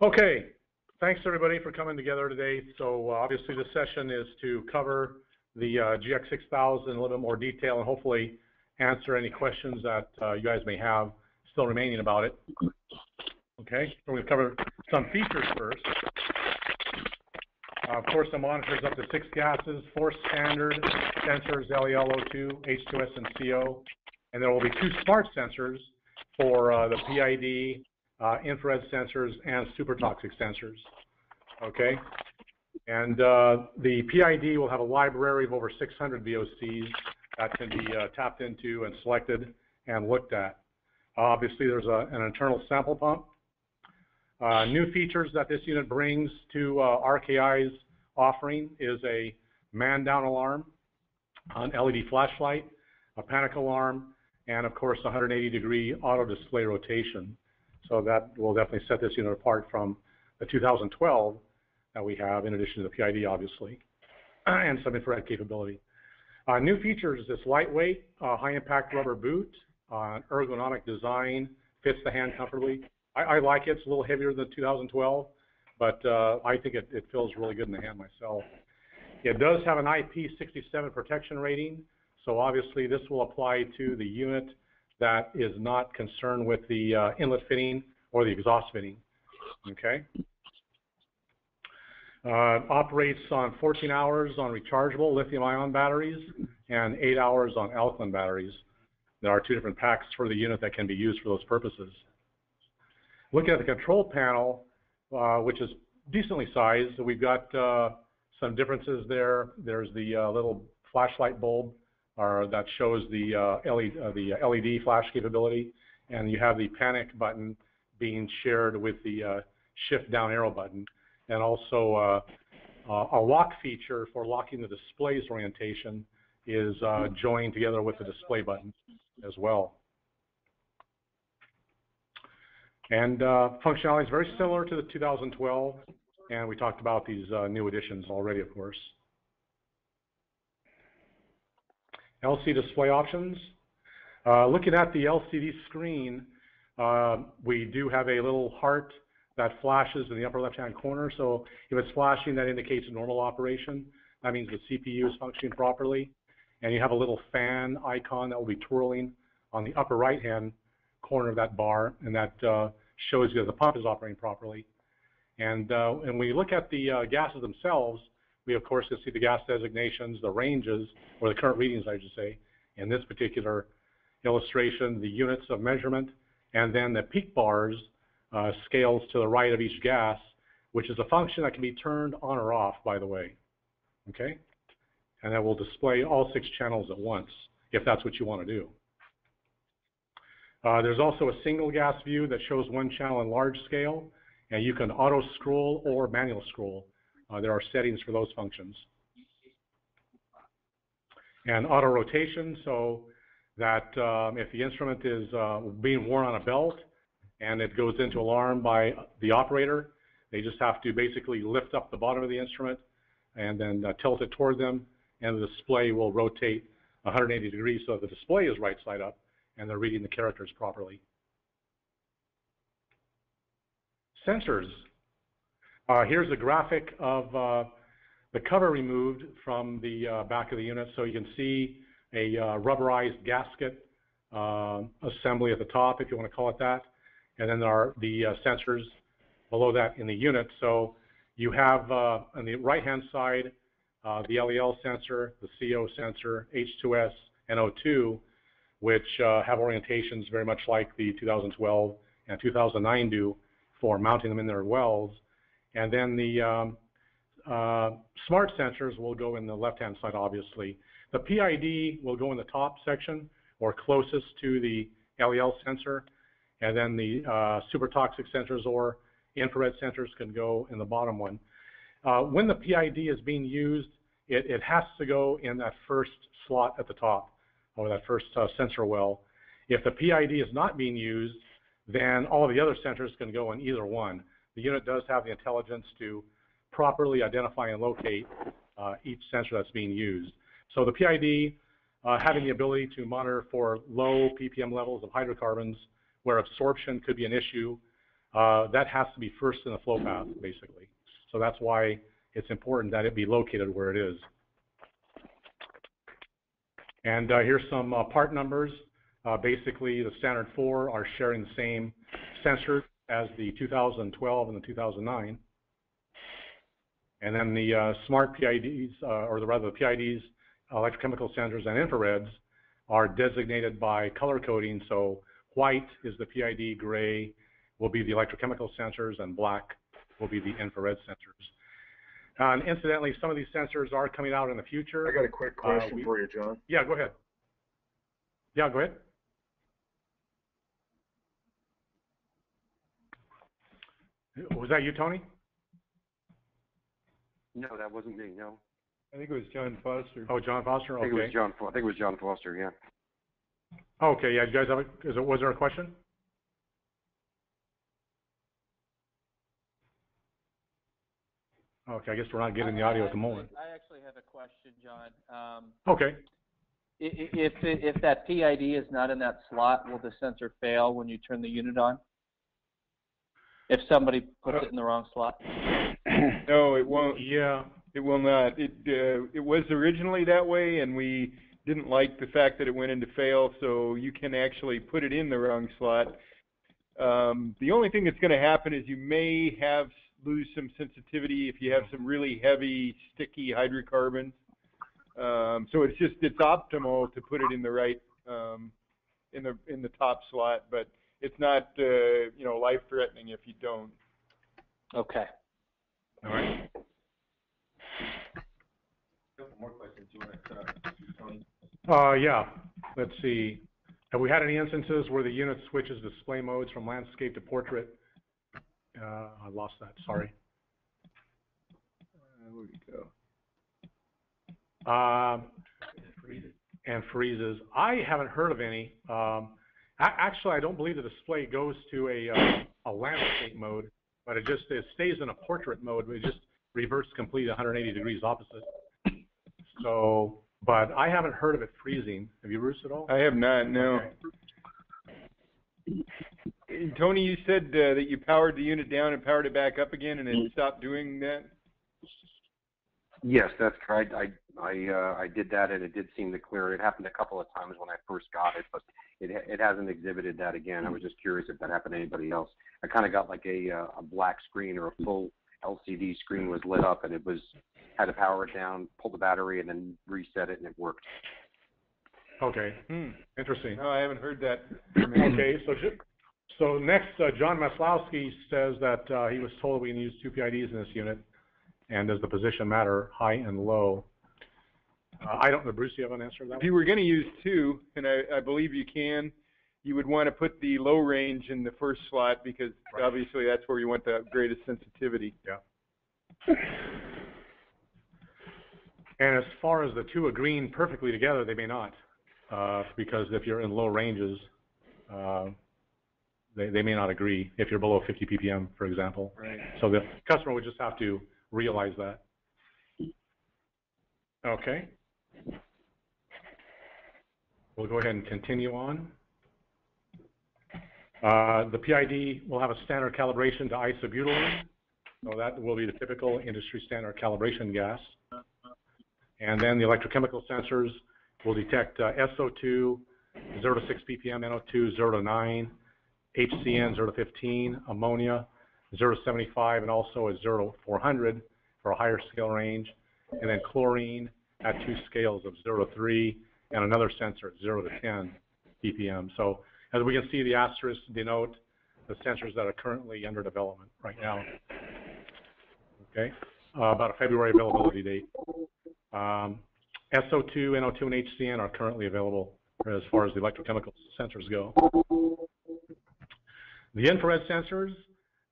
Okay, thanks everybody for coming together today. So uh, obviously this session is to cover the uh, GX6000 in a little bit more detail and hopefully answer any questions that uh, you guys may have still remaining about it. Okay, so we're going to cover some features first. Uh, of course, the monitor is up to six gases, four standard sensors, LEL O2, H2S, and CO. And there will be two smart sensors for uh, the PID, uh, infrared sensors, and super toxic sensors. Okay? And uh, the PID will have a library of over 600 VOCs that can be uh, tapped into and selected and looked at. Obviously, there's a, an internal sample pump. Uh, new features that this unit brings to uh, RKI's offering is a man-down alarm, an LED flashlight, a panic alarm, and of course 180 degree auto display rotation. So that will definitely set this unit apart from the 2012 that we have in addition to the PID obviously and some infrared capability. Uh, new features, this lightweight, uh, high impact rubber boot, uh, ergonomic design, fits the hand comfortably. I, I, like it, it's a little heavier than the 2012, but uh, I think it, it feels really good in the hand myself. It does have an IP67 protection rating, so obviously this will apply to the unit that is not concerned with the uh, inlet fitting or the exhaust fitting. Okay. Uh, operates on 14 hours on rechargeable lithium-ion batteries and 8 hours on alkaline batteries. There are two different packs for the unit that can be used for those purposes. Looking at the control panel, uh, which is decently sized, we've got uh, some differences there. There's the uh, little flashlight bulb that shows the uh, LED, uh, the LED flash capability, and you have the panic button being shared with the uh, shift down arrow button, and also a lock feature for locking the display's orientation is joined together with the display button as well. And uh, functionality is very similar to the 2012, and we talked about these uh, new additions already, of course. LCD display options. Uh, looking at the LCD screen, uh, we do have a little heart that flashes in the upper left-hand corner. So if it's flashing, that indicates a normal operation. That means the CPU is functioning properly. And you have a little fan icon that will be twirling on the upper right-hand corner of that bar, and that uh, shows you that the pump is operating properly. And, uh, and when you look at the uh, gases themselves, we, of course, can see the gas designations, the ranges, or the current readings, I should say, in this particular illustration, the units of measurement, and then the peak bars uh, scales to the right of each gas, which is a function that can be turned on or off, by the way. Okay? And that will display all six channels at once, if that's what you want to do. Uh, there's also a single gas view that shows one channel in large scale, and you can auto scroll or manual scroll. Uh, there are settings for those functions. And auto rotation, so that um, if the instrument is uh, being worn on a belt and it goes into alarm by the operator, they just have to basically lift up the bottom of the instrument and then uh, tilt it toward them, and the display will rotate 180 degrees so the display is right side up and they're reading the characters properly. Sensors. Uh, here's a graphic of uh, the cover removed from the uh, back of the unit so you can see a uh, rubberized gasket uh, assembly at the top, if you want to call it that. And then there are the uh, sensors below that in the unit. So you have on the right-hand side the LEL sensor, the CO sensor, H2S, and O2, which have orientations very much like the 2012 and 2009 do for mounting them in their wells. And then the um, uh, smart sensors will go in the left-hand side, obviously. The PID will go in the top section or closest to the LEL sensor, and then the uh, super toxic sensors or infrared sensors can go in the bottom one. Uh, when the PID is being used, it, it, has to go in that first slot at the top, or that first uh, sensor well. If the PID is not being used, then all the other sensors can go in either one the unit does have the intelligence to properly identify and locate uh, each sensor that's being used. So the PID uh, having the ability to monitor for low ppm levels of hydrocarbons where absorption could be an issue uh, that has to be first in the flow path, basically. So that's why it's important that it be located where it is. And uh, here's some uh, part numbers. Uh, basically, the standard four are sharing the same sensor as the 2012 and the 2009. And then the uh, smart PIDs, uh, or the, rather the PIDs, electrochemical sensors and infrareds, are designated by color coding. So white is the PID, gray will be the electrochemical sensors, and black will be the infrared sensors. Uh, and incidentally, some of these sensors are coming out in the future. I got a quick question we- for you, John. Yeah, go ahead. Yeah, go ahead. Was that you, Tony? No, that wasn't me, no. I think it was John Foster. Oh, John Foster, I think it was okay. John, Fo- I think it was John Foster, yeah. Okay, yeah, you guys have, a- is it, was there a question? Okay, I guess we're not getting the I- I audio at the moment. I actually have a question, John. Um, Okay, i- i- if, if that PID is not in that slot, will the sensor fail when you turn the unit on? If somebody puts it in the wrong slot? No, it won't. yeah, It will not. It uh, it was originally that way, and we didn't like the fact that it went into fail. So you can actually put it in the wrong slot. Um, the only thing that's going to happen is you may have lose some sensitivity if you have some really heavy, sticky hydrocarbons. Um, so it's just it's optimal to put it in the right um, in the in the top slot, but it's not uh, you know life threatening if you don't. Okay. all right. Uh, yeah, let's see. Have we had any instances where the unit switches display modes from landscape to portrait? Uh, I lost that, sorry. Uh, where'd go? Um, and freezes. I haven't heard of any. Um, a- actually, I don't believe the display goes to a, uh, a landscape mode, but it just, it stays in a portrait mode, but it just reverts completely 180 degrees opposite. So, but I haven't heard of it freezing. Have you, Bruce, at all? I have not, no. Okay. Tony, you said uh, that you powered the unit down and powered it back up again, and it stopped doing that. Yes, that's correct. I, I, uh, I did that and it did seem to clear. It happened a couple of times when I first got it, but it, it hasn't exhibited that again. I was just curious if that happened to anybody else. I kind of got like a, uh, a black screen or a full LCD screen was lit up and it was, had to power it down, pull the battery and then reset it and it worked. Okay, Hmm. interesting. No, I haven't heard that. Okay, so, ju- so next, uh, John Maslowski says that, uh, he was told we can use two PIDs in this unit, and does the position matter, high and low? Uh, I don't know, Bruce, do you have an answer to that If you were going to use two, and I, I believe you can, you would want to put the low range in the first slot because Right. obviously that's where you want the greatest sensitivity. Yeah. And as far as the two agreeing perfectly together, they may not, uh, because if you're in low ranges, uh, they, they may not agree, if you're below fifty ppm, for example. Right. So the customer would just have to realize that. Okay. We'll go ahead and continue on. Uh, the PID will have a standard calibration to isobutylene, so that will be the typical industry standard calibration gas. And then the electrochemical sensors will detect uh, SO2, 0 to 6 ppm, NO2, 0 to 9, HCN, 0 to 15, ammonia, 0 to 75, and also a 0 to 400 for a higher scale range. And then chlorine at two scales of 0 to 3, and another sensor at 0 to 10 ppm. So as we can see, the asterisks denote the sensors that are currently under development right now. Okay, uh, about a February availability date. Um, SO2, NO2, and HCN are currently available as far as the electrochemical sensors go. The infrared sensors,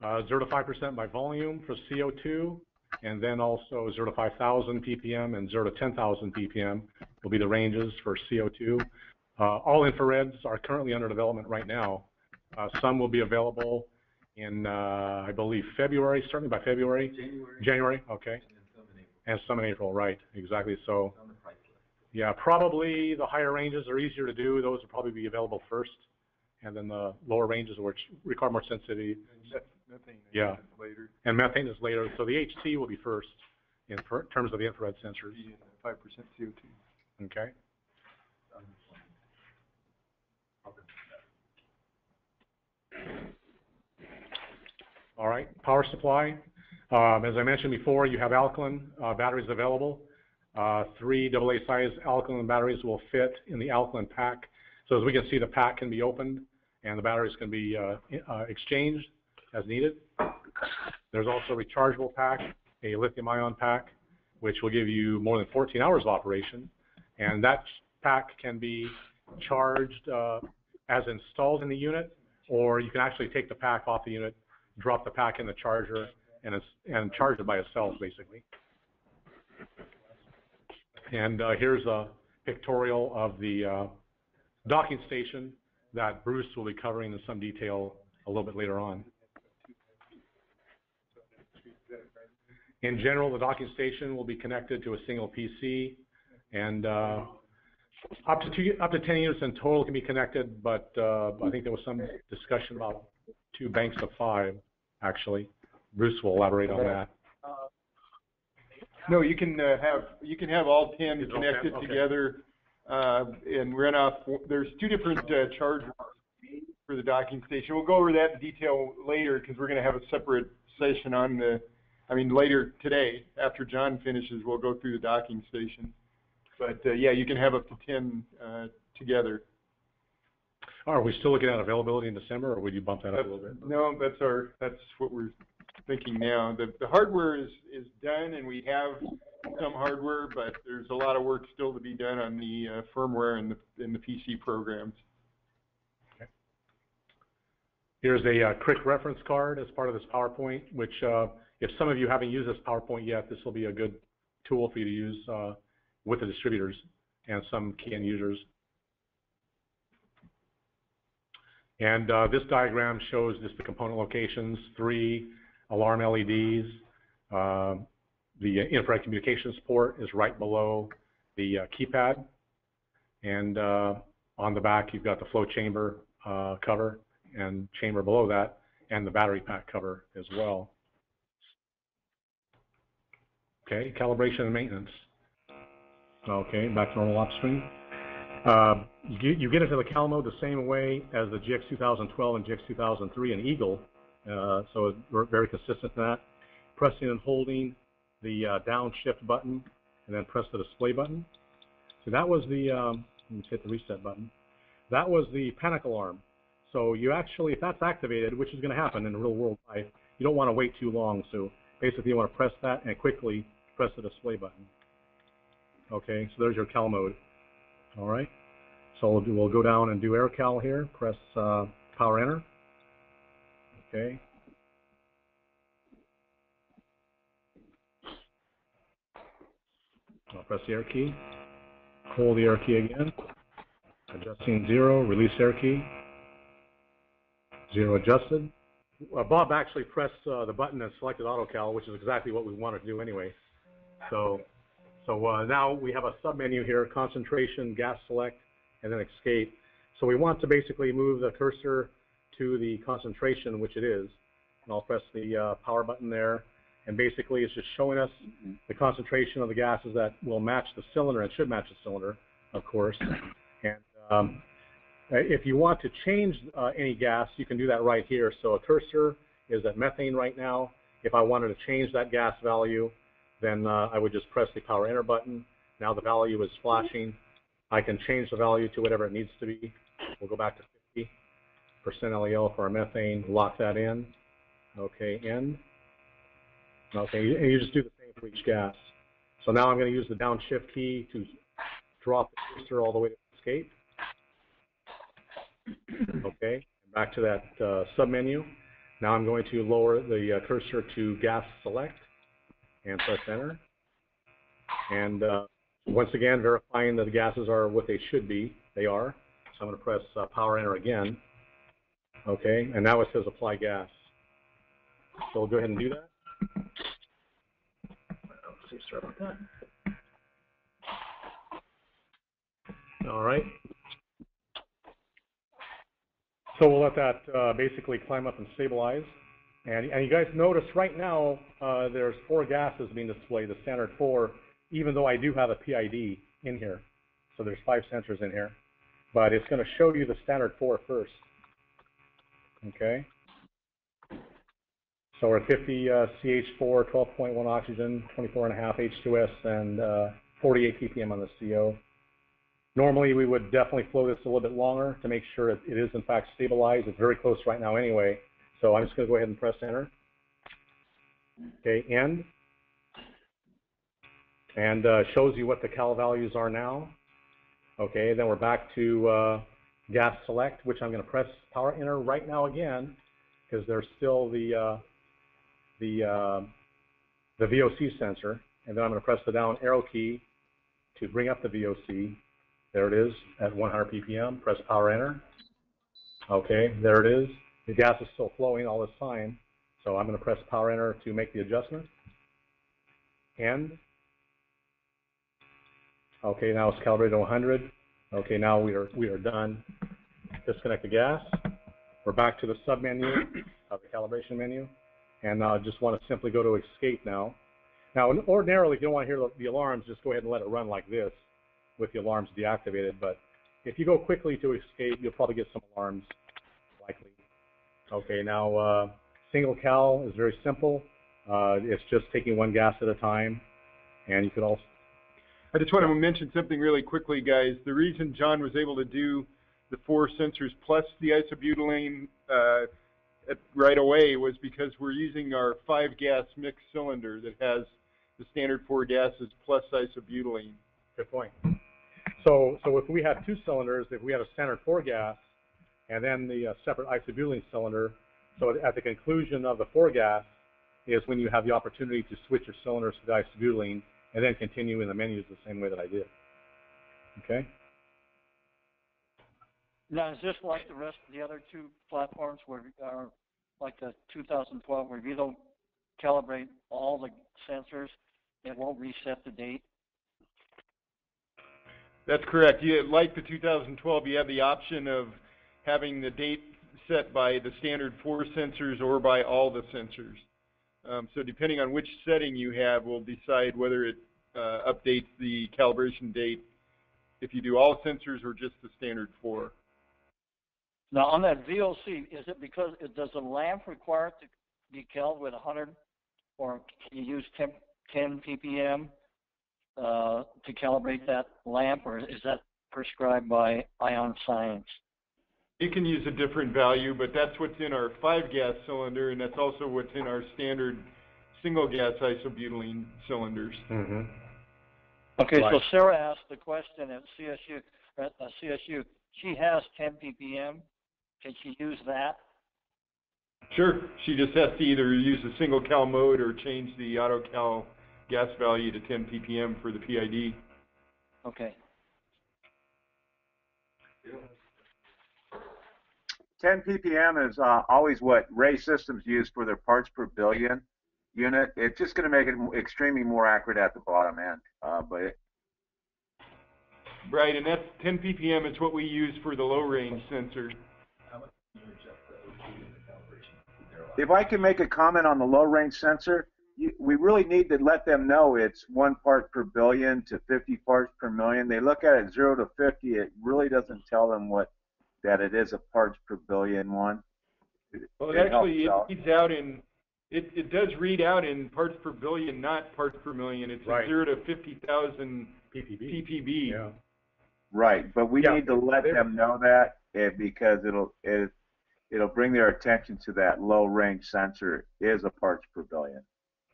uh, 0 to 5% by volume for CO2, and then also 0 to 5,000 ppm and 0 to 10,000 ppm will be the ranges for CO2. Uh, all infrareds are currently under development right now. Uh, some will be available in, uh, I believe, February, certainly by February. January. January, okay. And some in April, right, exactly, so. Yeah, probably the higher ranges are easier to do, those will probably be available first. And then the lower ranges which require more sensitivity, Nothing Yeah. later, and methane is later. So the HC will be first in per- terms of the infrared sensors, five percent CO two. okay? All right, power supply. Um, as I mentioned before, you have alkaline, uh, batteries available. Uh, three AA size alkaline batteries will fit in the alkaline pack. So as we can see, the pack can be opened and the batteries can be, uh, uh, exchanged as needed. There's also a rechargeable pack, a lithium ion pack, which will give you more than fourteen hours of operation. And that pack can be charged, uh, as installed in the unit, or you can actually take the pack off the unit, drop the pack in the charger, and and charge it by itself, basically. And, uh, here's a pictorial of the, uh, docking station that Bruce will be covering in some detail a little bit later on. In general, the docking station will be connected to a single PC, and, uh, up to two, up to ten units in total can be connected, but, uh, I think there was some discussion about two banks of five, actually. Bruce will elaborate on that. No, you can, uh, have, you can have all ten It's connected Okay. together, and run off, there's two different, uh, chargers for the docking station. We'll go over that in detail later, because we're gonna have a separate session on the, I mean, later today, after John finishes, we'll go through the docking station. But, uh, yeah, you can have up to ten, uh, together. Are we still looking at availability in December, or would you bump that up a little bit? No, that's our, that's what we're thinking now. The, the hardware is, is done and we have some hardware, but there's a lot of work still to be done on the uh, firmware and the, and the PC programs. Okay. Here's a uh, quick reference card as part of this PowerPoint, which, uh, if some of you haven't used this PowerPoint yet, this will be a good tool for you to use uh, with the distributors and some key end users. And uh, this diagram shows just the component locations, three alarm LEDs. Uh, the infrared communications port is right below the uh, keypad. And uh, on the back, you've got the flow chamber uh, cover and chamber below that, and the battery pack cover as well. Okay, calibration and maintenance. Okay, back to normal op screen. Uh, you, get, you get into the cal mode the same way as the GX 2012 and GX 2003 and Eagle, so we're very consistent in that. Pressing and holding the uh, downshift button, and then press the display button. So that was the, um, let me hit the reset button. That was the panic alarm. So you actually, if that's activated, which is going to happen in real world life, you don't want to wait too long. So basically, you want to press that and quickly press the display button. Okay, so there's your cal mode. All right. So we'll, do, we'll go down and do air cal here. Press uh, power enter. Okay. I'll press the air key. Hold the air key again. Adjusting zero. Release air key. Zero adjusted. Uh, Bob actually pressed uh, the button and selected AutoCal, which is exactly what we wanted to do anyway. So, so uh, now we have a submenu here: concentration, gas select, and then escape. So we want to basically move the cursor to the concentration, which it is. And I'll press the uh, power button there, and basically it's just showing us the concentration of the gases that will match the cylinder and should match the cylinder, of course. And um, uh, If you want to change uh, any gas, you can do that right here. So a cursor is at methane right now. If I wanted to change that gas value, then uh, I would just press the power enter button. Now the value is flashing. I can change the value to whatever it needs to be. We'll go back to 50% LEL for our methane, lock that in. Okay, end. Okay, and you just do the same for each gas. So now I'm going to use the downshift key to drop the cursor all the way to escape. Okay, back to that uh, submenu. Now I'm going to lower the uh, cursor to gas select and press enter. And uh, once again, verifying that the gases are what they should be. They are. So I'm going to press uh, power enter again. Okay, and now it says apply gas. So we'll go ahead and do that. Sorry about that. All right. So we'll let that, uh, basically climb up and stabilize. And, and you guys notice right now, uh, there's four gases being displayed, the standard four, even though I do have a PID in here. So there's five sensors in here. But it's gonna show you the standard four first. Okay? So we're at 50 uh, CH4, 12.1 oxygen, 24 and a half H2S, and uh, 48 ppm on the CO. Normally, we would definitely flow this a little bit longer to make sure it, it is in fact stabilized. It's very close right now anyway. So I'm just going to go ahead and press enter. Okay, end. And uh, shows you what the cal values are now. Okay, then we're back to uh, gas select, which I'm going to press power enter right now again because there's still the uh, the uh, the VOC sensor, and then I'm going to press the down arrow key to bring up the VOC. There it is at 100 ppm. Press power enter. Okay, there it is. The gas is still flowing all this time, so I'm going to press power enter to make the adjustment. End. Okay, now it's calibrated to 100. Okay, now we are we are done. Disconnect the gas. We're back to the sub menu of the calibration menu, and uh, just want to simply go to escape now. Now, ordinarily, if you don't want to hear the, alarms, just go ahead and let it run like this with the alarms deactivated. But if you go quickly to escape, you'll probably get some alarms, likely. Okay, now uh, single cal is very simple. Uh, it's just taking one gas at a time, and you could also I just want to mention something really quickly, guys. The reason John was able to do the four sensors plus the isobutylene uh, right away was because we're using our five gas mixed cylinder that has the standard four gases plus isobutylene. Good point. So, so if we had two cylinders, if we had a standard four gas, and then the uh, separate isobutylene cylinder, so at the conclusion of the four gas is when you have the opportunity to switch your cylinders to the isobutylene, and then continue in the menus the same way that I did. Okay? Now, is this like the rest of the other two platforms where, are like the 2012, where if you don't calibrate all the sensors, it won't reset the date? That's correct. You, like the 2012, you have the option of having the date set by the standard four sensors or by all the sensors. Um, so depending on which setting you have will decide whether it uh, updates the calibration date if you do all sensors or just the standard four. Now, on that VOC, is it because, it, does the lamp require to be calibrated with 100, or can you use 10, 10 ppm uh, to calibrate that lamp, or is that prescribed by Ion Science? You can use a different value, but that's what's in our five gas cylinder, and that's also what's in our standard single gas isobutylene cylinders. Mm-hmm. Okay, so Right. Sarah asked the question at CSU, at uh, CSU, she has 10 ppm. Can she use that? Sure, she just has to either use a single cal mode or change the auto cal gas value to 10 ppm for the PID. Okay. 10 ppm is uh, always what RAE Systems use for their parts per billion unit. It's just going to make it extremely more accurate at the bottom end. Uh, but it, Right, and that's 10 ppm is what we use for the low range sensor. if I can make a comment on the low range sensor, you, we really need to let them know it's one part per billion to 50 parts per million. They look at it zero to 50. It really doesn't tell them what that it is a parts per billion one. Well, It helps actually, it out. reads out in, it, it does read out in parts per billion, not parts per million. It's a Right. zero to 50,000 PPB. ppb. Yeah. Right, but we Yeah, need to let they're- them know that eh, because it'll it, it'll bring their attention to that low range sensor is a parts per billion.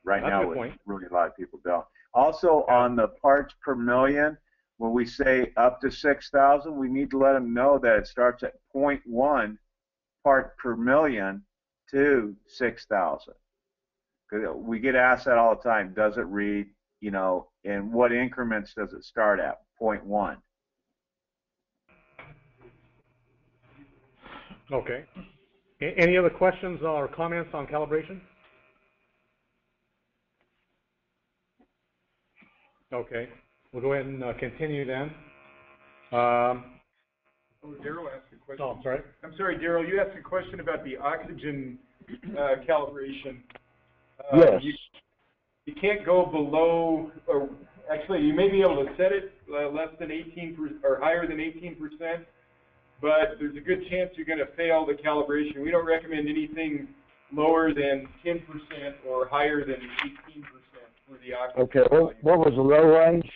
Right That's now, good it- point. really a lot of people don't. Also, on the parts per million, when we say up to six thousand, we need to let them know that it starts at 0.1 part per million to six thousand. We get asked that all the time. Does it read? You know, in what increments does it start at? 0.1. Okay. Any other questions or comments on calibration? Okay, we'll go ahead and uh, continue then. Um, Oh, Daryl asked a question. Oh, sorry. I'm sorry, Daryl, you asked a question about the oxygen, uh, calibration. Uh, Yes. You, you can't go below, or, actually, you may be able to set it, uh, less than eighteen per, or higher than eighteen percent, but there's a good chance you're gonna fail the calibration. We don't recommend anything lower than ten percent or higher than eighteen percent for the oxygen Okay, value. what, what was the low range?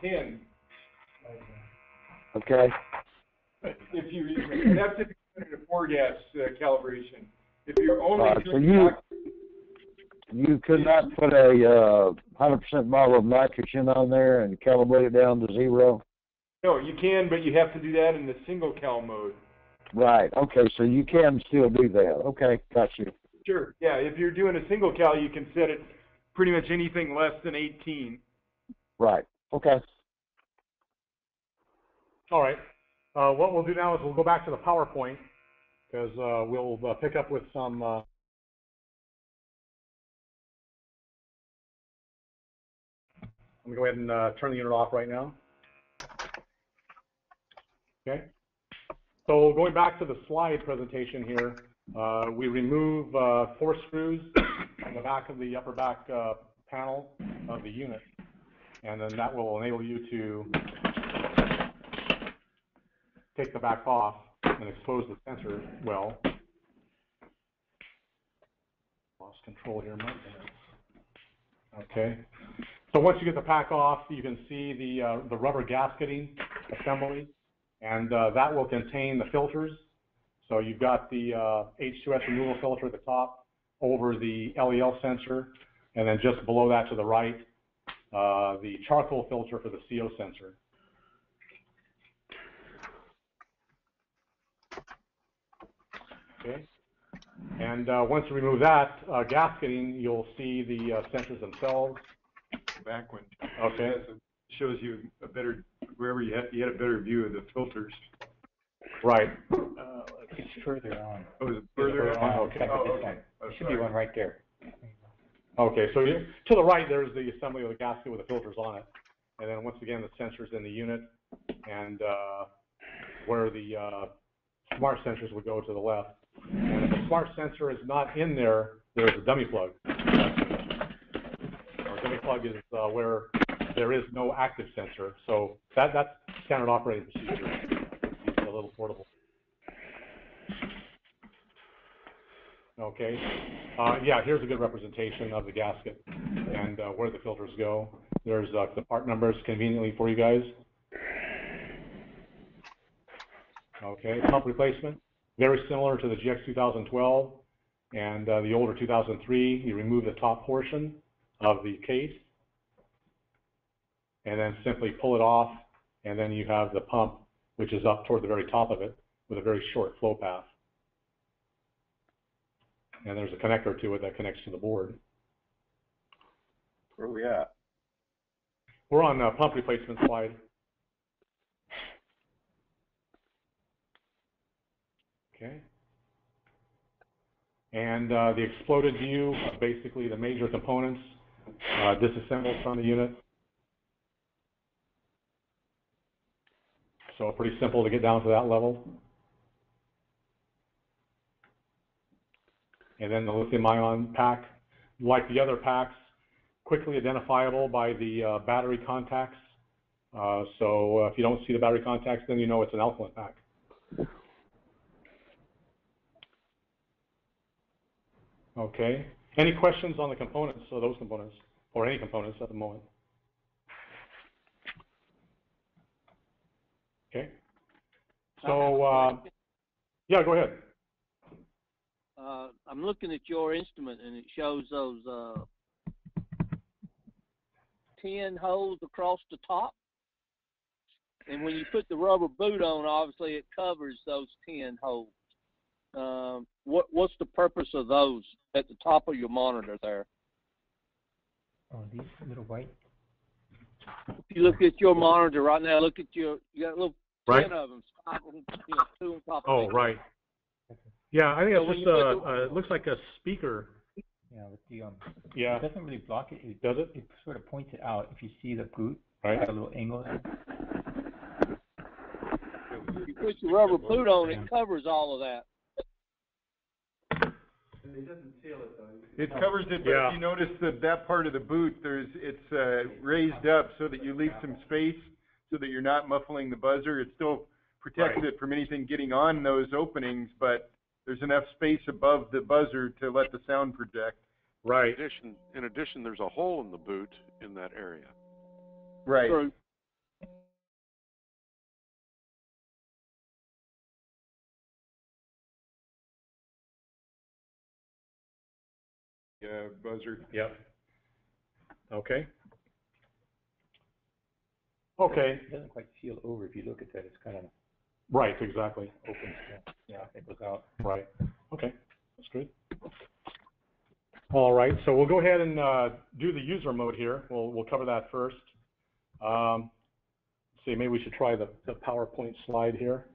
Ten, Okay, if you, that's if you're doing a four gas, uh, calibration. If you're only so you- you could not put a, uh, hundred percent bottle of nitrogen on there and calibrate it down to zero? No, you can, but you have to do that in the single cal mode. Right, okay, so you can still do that, okay, got you. Sure. Yeah, if you're doing a single cal, you can set it pretty much anything less than eighteen. Right, okay. All right. Uh, what we'll do now is we'll go back to the PowerPoint because uh, we'll uh, pick up with some. Uh, let me go ahead and uh, turn the unit off right now. Okay. So going back to the slide presentation here, uh, we remove uh, four screws on the back of the upper back uh, panel of the unit, and then that will enable you to take the back off and expose the sensor well. Lost control here, Okay. So once you get the pack off, you can see the, uh, the rubber gasketing assembly, and, uh, that will contain the filters. So you've got the, uh, H2S removal filter at the top over the LEL sensor, and then just below that to the right, uh, the charcoal filter for the CO sensor. Okay. And uh, once you remove that uh, gasketing, you'll see the uh, sensors themselves. Back one. Okay. Shows you a better, wherever you had, you had a better view of the filters. Right. It's further on. Oh, is it further? Further on, Oh, okay. Oh, okay. Oh, There should be one right there. Okay. So you- to the right, there's the assembly of the gasket with the filters on it. And then once again, the sensors in the unit and uh, where the uh, smart sensors would go to the left. And if the smart sensor is not in there, there's a dummy plug. Our dummy plug is uh, where there is no active sensor. So that, that's standard operating procedure. It's a little portable. Okay. Uh, yeah, here's a good representation of the gasket and uh, where the filters go. There's uh, the part numbers conveniently for you guys. Okay, pump replacement, very similar to the GX 2012 and uh, the older 2003. You remove the top portion of the case and then simply pull it off, and then you have the pump, which is up toward the very top of it with a very short flow path. And there's a connector to it that connects to the board. Where are we at? We're on uh, pump replacement slide. Okay. And uh, the exploded view, basically the major components uh, disassembled from the unit. So pretty simple to get down to that level. And then the lithium ion pack, like the other packs, quickly identifiable by the uh, battery contacts. Uh, so uh, if you don't see the battery contacts, then you know it's an alkaline pack. Okay. Any questions on the components, or those components, or any components at the moment? Okay. So, uh, yeah, go ahead. Uh, I'm looking at your instrument and it shows those, uh, ten holes across the top. And when you put the rubber boot on, obviously it covers those ten holes. Um, what, what's the purpose of those at the top of your monitor there? Oh, these little white. If you look at your monitor right now, look at your, you got a little Right. ten of them, five of them, you know, two on top of Oh, each. right. Yeah, I think So it's when just you a, put the- uh, it looks like a speaker. Yeah, with the um. Yeah, It doesn't really block it. It does it? it sort of points it out. If you see the boot, Right. got a little angle there. If you put put the rubber boot on, it covers all of that. It covers it, but Yeah. if you notice that that part of the boot, there's, it's, uh, raised up so that you leave some space, so that you're not muffling the buzzer. It still protects Right. it from anything getting on those openings, but there's enough space above the buzzer to let the sound project. Right. In addition, in addition, there's a hole in the boot in that area. Right. True. Uh, buzzer. Yep. Okay. Okay, It doesn't quite seal over if you look at that, it's kind of right, exactly. open, still. yeah, it goes out. Right. Okay, that's good. All right, so we'll go ahead and, uh, do the user mode here. We'll, we'll cover that first. Um, see, maybe we should try the, the PowerPoint slide here.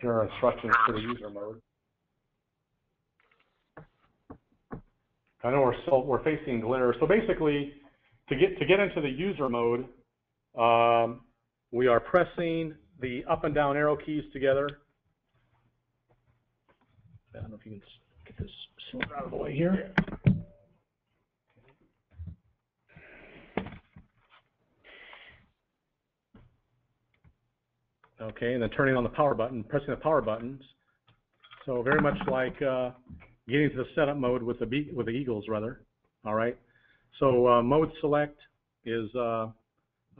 Here are instructions for the user mode. I know we're still, we're facing glare. So basically, to get, to get into the user mode, um, we are pressing the up and down arrow keys together. I don't know if you can get this out of the way here. Okay, and then turning on the power button, pressing the power buttons. So very much like, uh, getting to the setup mode with the with the Eagles rather, all right? So, uh, mode select is, uh,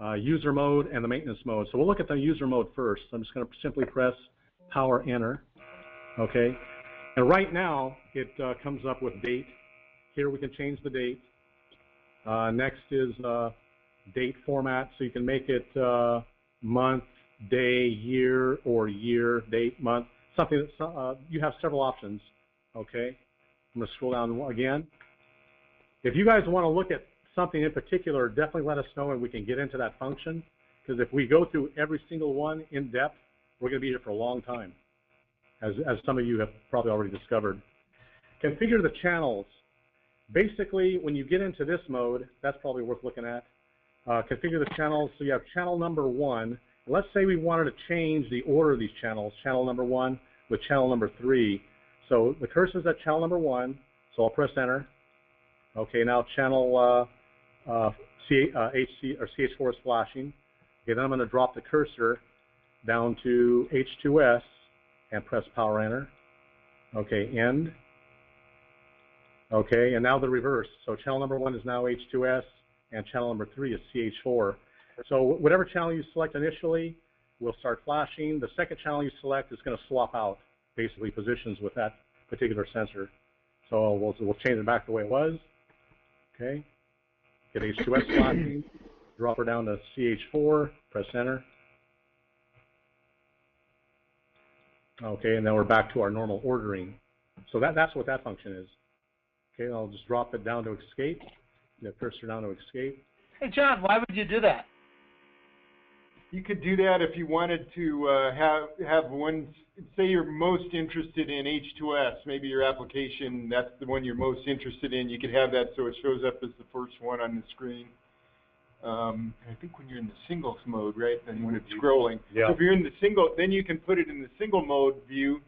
uh, user mode and the maintenance mode. So we'll look at the user mode first. I'm just gonna simply press power enter, okay? And right now, it, uh, comes up with date. Here we can change the date. Uh, next is, uh, date format, so you can make it, uh, month, day, year, or year, date, month, something that uh, you have several options, okay? I'm gonna scroll down again. If you guys wanna look at something in particular, definitely let us know and we can get into that function. Because if we go through every single one in depth, we're gonna be here for a long time, as, as some of you have probably already discovered. Configure the channels. Basically, when you get into this mode, that's probably worth looking at. Uh, configure the channels, so you have channel number one. Let's say we wanted to change the order of these channels, channel number one with channel number three. So the cursor's at channel number one, so I'll press enter. Okay, now channel uh, uh, C, uh, HC or CH4 is flashing. Okay, then I'm going to drop the cursor down to H2S and press power enter. Okay, end. Okay, and now the reverse. So channel number one is now H2S and channel number three is CH4. So whatever channel you select initially will start flashing. The second channel you select is going to swap out basically positions with that particular sensor. So we'll, we'll change it back the way it was. Okay. Get H2S flashing, drop her down to CH4, press enter. Okay, and then we're back to our normal ordering. So that, that's what that function is. Okay, I'll just drop it down to escape, the cursor down to escape. Hey, John, why would you do that? You could do that if you wanted to uh, have have one. Say you're most interested in H2S. Maybe your application that's the one you're most interested in. You could have that so it shows up as the first one on the screen. Um, I think when you're in the singles mode, right? Then when it's scrolling. Yeah. So if you're in the single, then you can put it in the single mode view,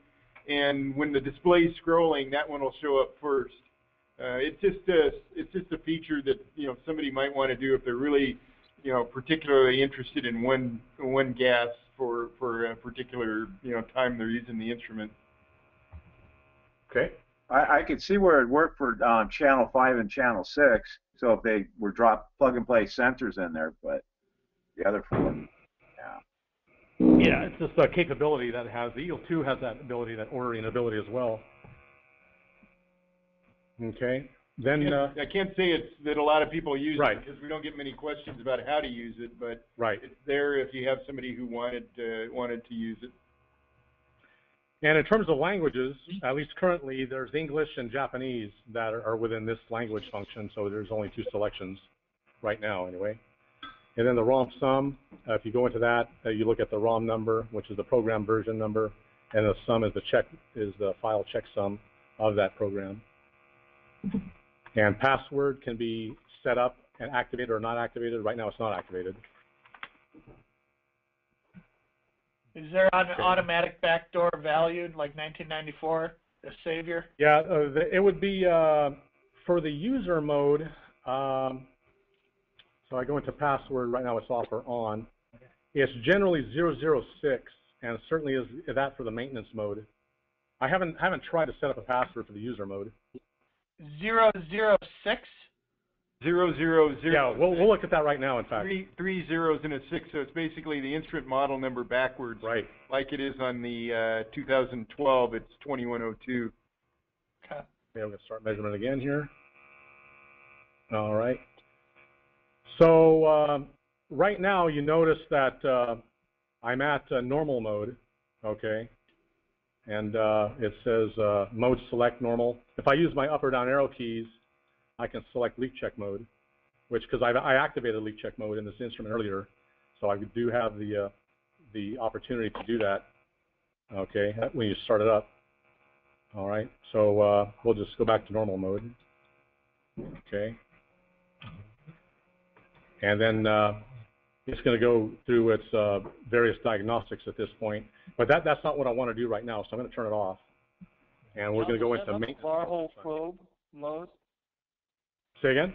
and when the display's scrolling, that one will show up first. Uh, it's just a it's just a feature that you know somebody might want to do if they're really you know, particularly interested in one one gas for for a particular you know time they're using the instrument. Okay. I, I could see where it worked for um, channel five and channel six. So if they were drop plug and play sensors in there, but the other four, yeah. Yeah, it's just a capability that it has. The Eagle 2 has that ability, that ordering ability as well. Okay. Then, uh, I can't say it's that a lot of people use Right. it because we don't get many questions about how to use it, but right. it's there if you have somebody who wanted uh, wanted to use it. And in terms of languages, at least currently, there's English and Japanese that are, are within this language function, so there's only two selections right now, anyway. And then the ROM sum, uh, if you go into that, uh, you look at the ROM number, which is the program version number, and the sum is the check is the file checksum of that program. And password can be set up and activated or not activated. Right now, it's not activated. Is there an automatic backdoor valued like 1994, the Savior? Yeah, uh, the, it would be uh, for the user mode. Um, so I go into password right now. It's off or on. It's generally 006, and certainly is that for the maintenance mode. I haven't haven't tried to set up a password for the user mode. Zero zero six. Zero zero zero. Yeah, we'll we'll look at that right now. In fact, Three, three zeros and a six, so it's basically the instrument model number backwards. Right. Like it is on the, uh, two thousand twelve, it's twenty-one oh two. Okay. Okay, we're gonna start measurement again here. All right. So um, right now, you notice that uh, I'm at uh, normal mode. Okay. And uh, it says uh, mode select normal. If I use my up or down arrow keys, I can select leak check mode, which because I, activated leak check mode in this instrument earlier, so I do have the uh, the opportunity to do that. Okay, when you start it up. All right, so uh, we'll just go back to normal mode. Okay. And then uh, it's going to go through its uh, various diagnostics at this point. But that, that's not what I want to do right now, so I'm going to turn it off. And we're going to go Does that into have maintenance. Bar hole probe mode? Say again?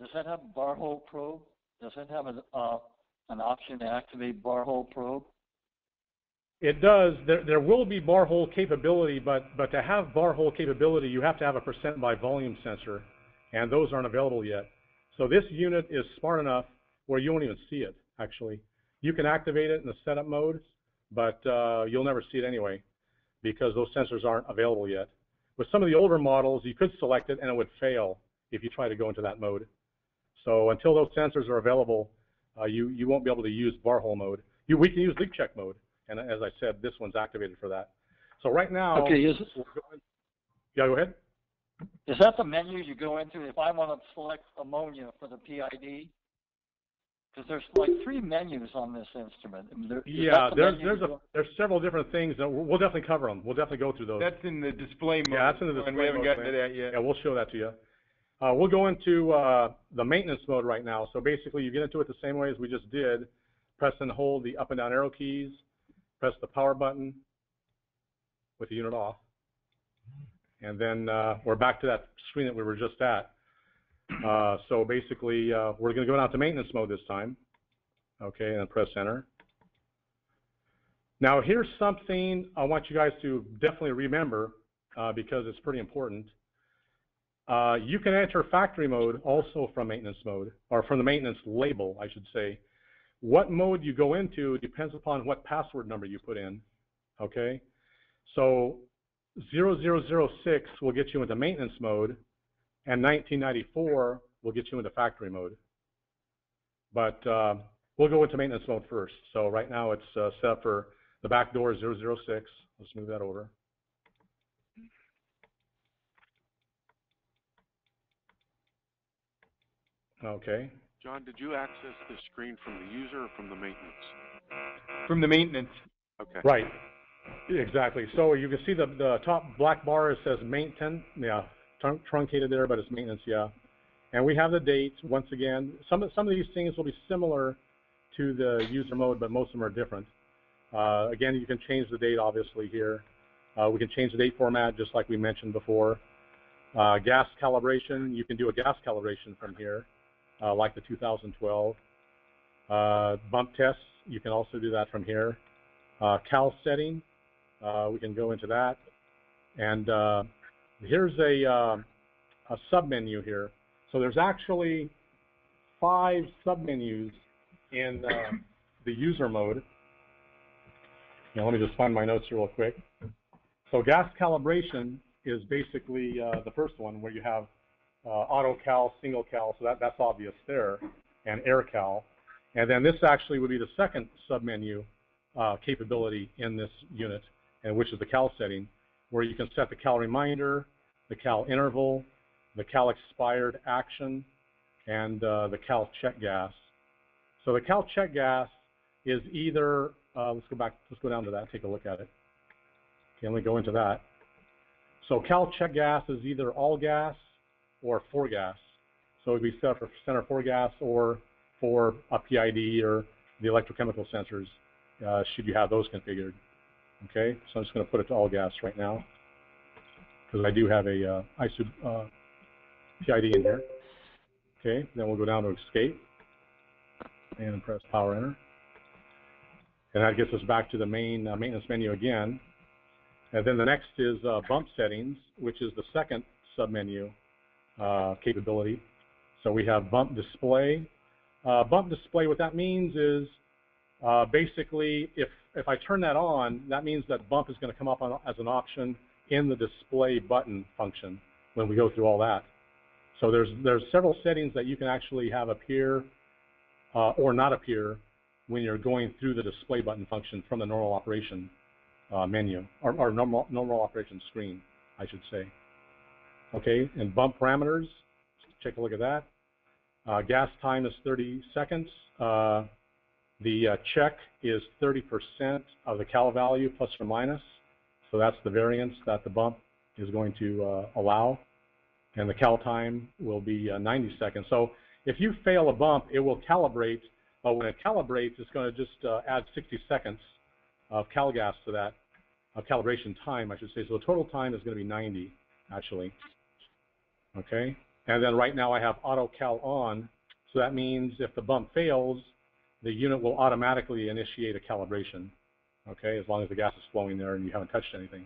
Does that have bar hole probe? Does it have an, uh, an option to activate bar hole probe? It does. There, there will be bar hole capability, but, but to have bar hole capability, you have to have a percent by volume sensor, and those aren't available yet. So this unit is smart enough where you won't even see it, actually. You can activate it in the setup mode, but uh, you'll never see it anyway because those sensors aren't available yet. With some of the older models, you could select it and it would fail if you try to go into that mode. So until those sensors are available, uh, you, you won't be able to use bar hole mode. You, we can use leak check mode, and as I said, this one's activated for that. So right now, Okay, is, we'll go yeah, go ahead. is that the menu you go into if I want to select ammonia for the PID? Because there's like three menus on this instrument. I mean, there- is Yeah, the there's there's a there's several different things that we'll, we'll definitely cover them. We'll definitely go through those. That's in the display mode. Yeah, that's in the And display we haven't mode, gotten man. to that yet. Yeah, we'll show that to you. Uh, we'll go into uh, the maintenance mode right now. So basically, you get into it the same way as we just did. Press and hold the up and down arrow keys. Press the power button with the unit off. And then uh, we're back to that screen that we were just at. Uh, so basically, uh, we're going to go down to maintenance mode this time. Okay, and press enter. Now, here's something I want you guys to definitely remember uh, because it's pretty important. Uh, you can enter factory mode also from maintenance mode, or from the maintenance label, I should say. What mode you go into depends upon what password number you put in, okay? So 0006 will get you into maintenance mode, and 1994 will get you into factory mode. But uh, we'll go into maintenance mode first. So right now it's uh, set up for the back door is 006. Let's move that over. Okay. John, did you access the screen from the user or from the maintenance? From the maintenance. Okay. Right. Exactly. So you can see the, the top black bar, it says maintenance, yeah, trun- truncated there, but it's maintenance, yeah. And we have the dates, once again. Some, of some of these things will be similar to the user mode, but most of them are different. Uh, again, you can change the date, obviously, here. Uh, we can change the date format, just like we mentioned before. Uh, gas calibration, you can do a gas calibration from here, uh, like the 2012. Uh, bump tests, you can also do that from here. Uh, cal setting, we can go into that. And here's a, uh, a submenu here. So there's actually five submenus in uh, the user mode. Now let me just find my notes real quick. So gas calibration is basically uh, the first one where you have uh, auto cal, single cal, so that, that's obvious there, and air cal. And then this actually would be the second submenu uh, capability in this unit, and which is the cal setting, where you can set the cal reminder, the cal interval, the cal expired action, and uh, the cal check gas. So the cal check gas is either, uh, let's go back, let's go down to that, take a look at it. Okay, let me go into that. So cal check gas is either all gas or for gas. So it'd be set for center for gas or for a PID or the electrochemical sensors uh, should you have those configured. Okay, so I'm just going to put it to all gas right now because I do have a uh, uh, PID in here. Okay, then we'll go down to escape and press power enter. And that gets us back to the main uh, maintenance menu again. And then the next is uh, bump settings, which is the second submenu uh, capability. So we have bump display. Uh, bump display, what that means is basically if, if I turn that on, that means that bump is going to come up on, as an option in the display button function when we go through all that. So there's, there's several settings that you can actually have appear uh, or not appear when you're going through the display button function from the normal operation uh, menu, or, or normal, normal operation screen, I should say. Okay, and bump parameters, take a look at that. Uh, gas time is 30 seconds. Uh, the uh, check is 30% of the cal value plus or minus. So that's the variance that the bump is going to uh, allow. And the cal time will be uh, 90 seconds. So if you fail a bump, it will calibrate, but when it calibrates, it's going to just uh, add 60 seconds of cal gas to that, of calibration time, I should say. So the total time is going to be 90, actually. Okay? And then right now I have auto cal on, so that means if the bump fails, the unit will automatically initiate a calibration. Okay, as long as the gas is flowing there and you haven't touched anything.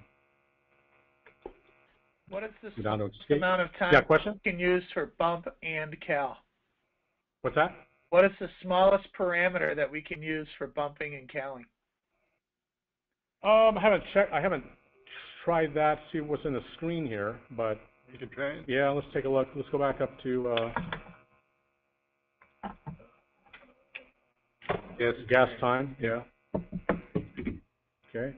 What is the Go down to s- escape. amount of time Yeah, question? you can use for bump and cal? What's that? What is the smallest parameter that we can use for bumping and caling? Um, I haven't checked. I haven't tried that. See what's in the screen here, but You can try it. yeah, let's take a look. Let's go back up to uh, Yes. gas time. Yeah. Okay.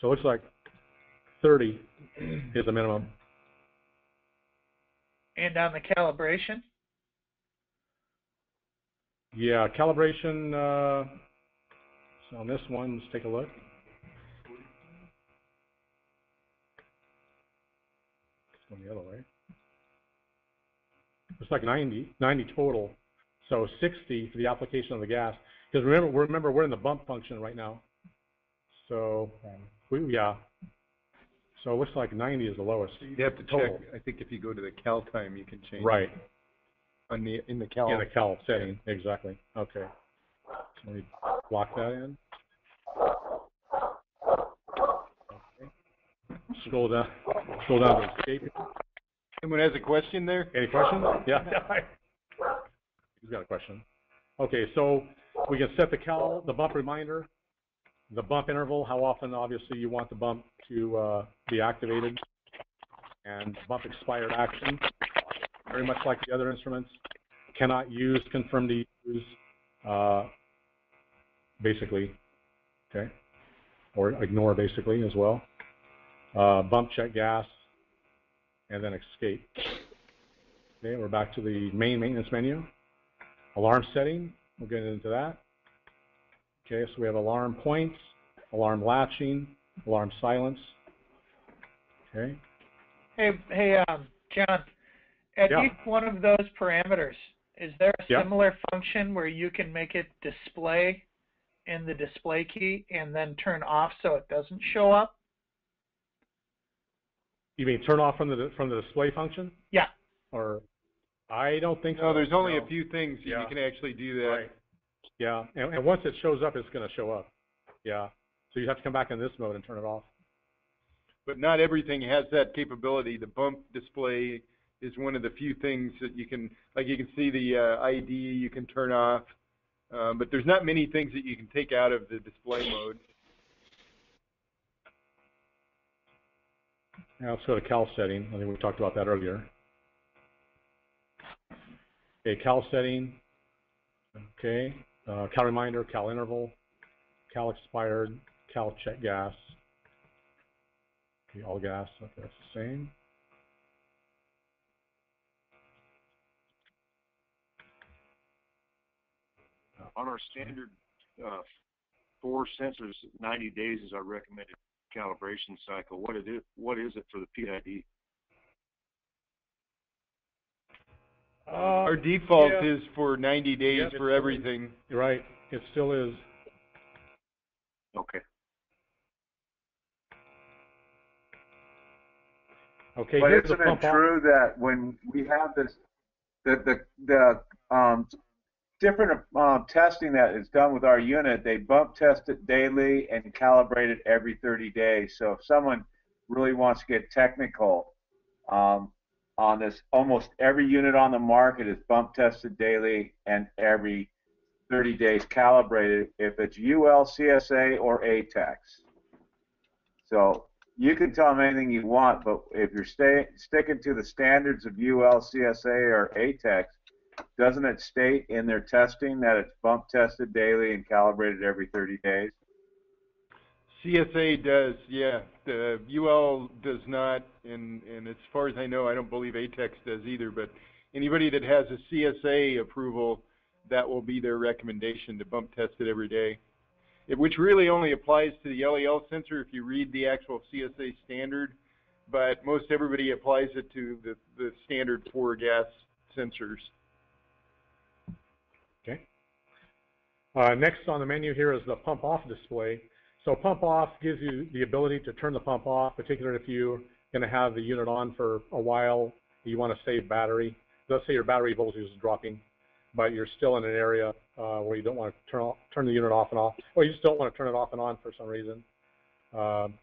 So it looks like 30 is the minimum. And on the calibration? Yeah, calibration. Uh, so on this one, let's take a look. It's going the other way. It's like 90, 90 total. So 60 for the application of the gas. Because remember, remember we're in the bump function right now. So we, yeah. So it looks like 90 is the lowest. You'd have to Total. check, I think if you go to the cal time, you can change. Right. On the, in the cal. In the cal setting, exactly. Okay. So let me lock that in. Okay. Scroll down, scroll down to escape. Anyone has a question there? Any questions? Yeah. He's got a question. Okay, so we can set the cal, the bump reminder, the bump interval, how often obviously you want the bump to uh, be activated, and bump expired action, very much like the other instruments. Cannot use, confirm to use, uh, basically, okay? Or ignore basically as well. Uh, bump check gas, and then escape. Okay, we're back to the main maintenance menu. Alarm setting, we'll get into that. Okay, so we have alarm points, alarm latching, alarm silence. Okay, Hey, hey, um, John, at Yeah. each one of those parameters, is there a Yeah. similar function where you can make it display in the display key and then turn off so it doesn't show up? you mean turn off from the from the display function? Yeah. Or I don't think so. No, there's only no. a few things that you Yeah. can actually do that. Right. Yeah, and, and once it shows up, it's going to show up. Yeah. So you have to come back in this mode and turn it off. But not everything has that capability. The bump display is one of the few things that you can, like you can see the uh, ID you can turn off. Um, but there's not many things that you can take out of the display mode. Now let's go to cal setting. I think we talked about that earlier. Okay, cal setting. Okay, uh, cal reminder, cal interval, cal expired, cal check gas. Okay, all gas, okay, that's the same. On our standard, uh, four sensors, ninety days is our recommended calibration cycle. What it is, what is it for the PID? Our default yeah. is for ninety days Yeah, for everything. You're right, it still is. Okay. Okay, But here's the isn't it pump off. true that when we have this, the, the, the, um, different, um, testing that is done with our unit, they bump test it daily and calibrate it every thirty days. So if someone really wants to get technical, um, on this, almost every unit on the market is bump tested daily and every thirty days calibrated, if it's UL, CSA, or ATEX. So you can tell them anything you want, but if you're stay, sticking to the standards of UL, CSA, or ATEX, doesn't it state in their testing that it's bump tested daily and calibrated every 30 days? CSA does, yeah. The UL does not, and, and as far as I know, I don't believe ATEX does either, but anybody that has a CSA approval, that will be their recommendation to bump test it every day. It, which really only applies to the LEL sensor if you read the actual CSA standard, but most everybody applies it to the, the standard four gas sensors. Okay. Uh, next on the menu here is the pump off display. So pump off gives you the ability to turn the pump off, particularly if you're going to have the unit on for a while, you want to save battery. Let's say your battery voltage is dropping, but you're still in an area uh, where you don't want to turn off, turn the unit off and off, or you just don't want to turn it off and on for some reason. Um,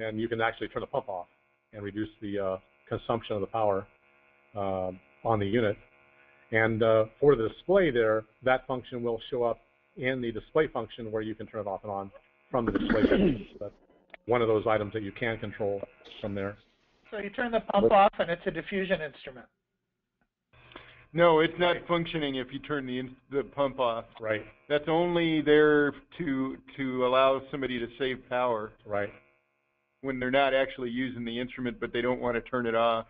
and you can actually turn the pump off and reduce the uh, consumption of the power um on the unit. And uh, for the display there, that function will show up in the display function where you can turn it off and on from the display. function. That's one of those items that you can control from there. So you turn the pump off and it's a diffusion instrument. No, it's not functioning if you turn the the pump off. Right, That's only there to to allow somebody to save power right. when they're not actually using the instrument, but they don't want to turn it off.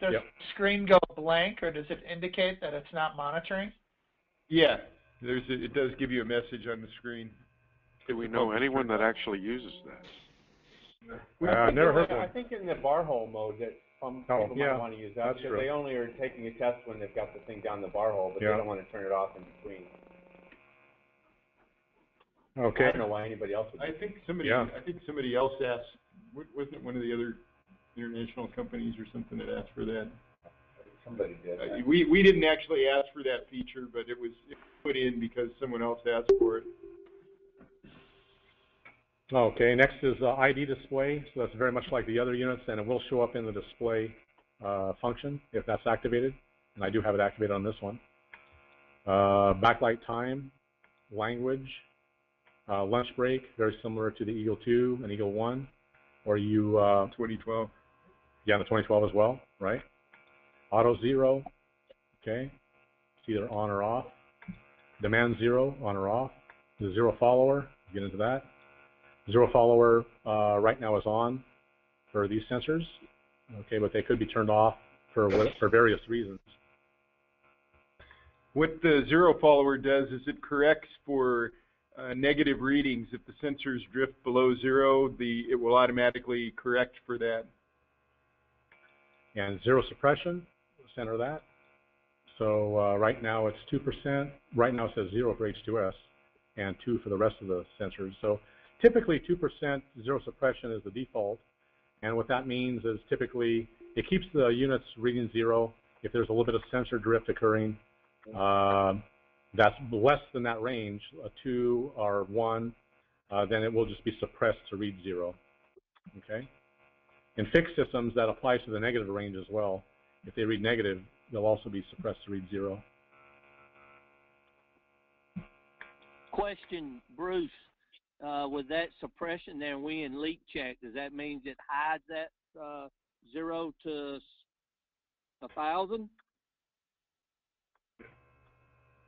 Does Yep. the screen go blank or does it indicate that it's not monitoring? Yeah, there's a, it does give you a message on the screen. Do we know anyone that actually uses that? Uh, I've never heard I one. think in the bar hole mode that some Oh, people yeah, might want to use that that's because true. they only are taking a test when they've got the thing down the bar hole, but Yeah. they don't want to turn it off in between. Okay. I Okay. don't know why anybody else would. I think somebody, Yeah. I think somebody else asked. wa- Wasn't it one of the other international companies or something that asked for that? Somebody did. Uh, we we didn't actually ask for that feature, but it was it was put in because someone else asked for it. Okay, next is uh, ID display. So that's very much like the other units, and it will show up in the display uh, function if that's activated. And I do have it activated on this one. Uh, backlight time, language, uh, lunch break, very similar to the Eagle 2 and Eagle 1, or you, uh, 2012. yeah, the 2012 as well, right? Auto zero, okay, it's either on or off. Demand zero, on or off. The zero follower, get into that. Zero follower uh, right now is on for these sensors, okay, but they could be turned off for for various reasons. What the zero follower does is it corrects for uh, negative readings. If the sensors drift below zero, the it will automatically correct for that. And zero suppression, center that. So uh, right now it's two percent. Right now it says zero for H2S and two for the rest of the sensors. So typically two percent zero suppression is the default. And what that means is typically it keeps the units reading zero. If there's a little bit of sensor drift occurring, um, that's less than that range, a two or one, uh, then it will just be suppressed to read zero. Okay. In fixed systems, that applies to the negative range as well. If they read negative, they'll also be suppressed to read zero. Question, Bruce, uh, with that suppression there, we in leak check, does that mean it hides that, uh, zero to a thousand?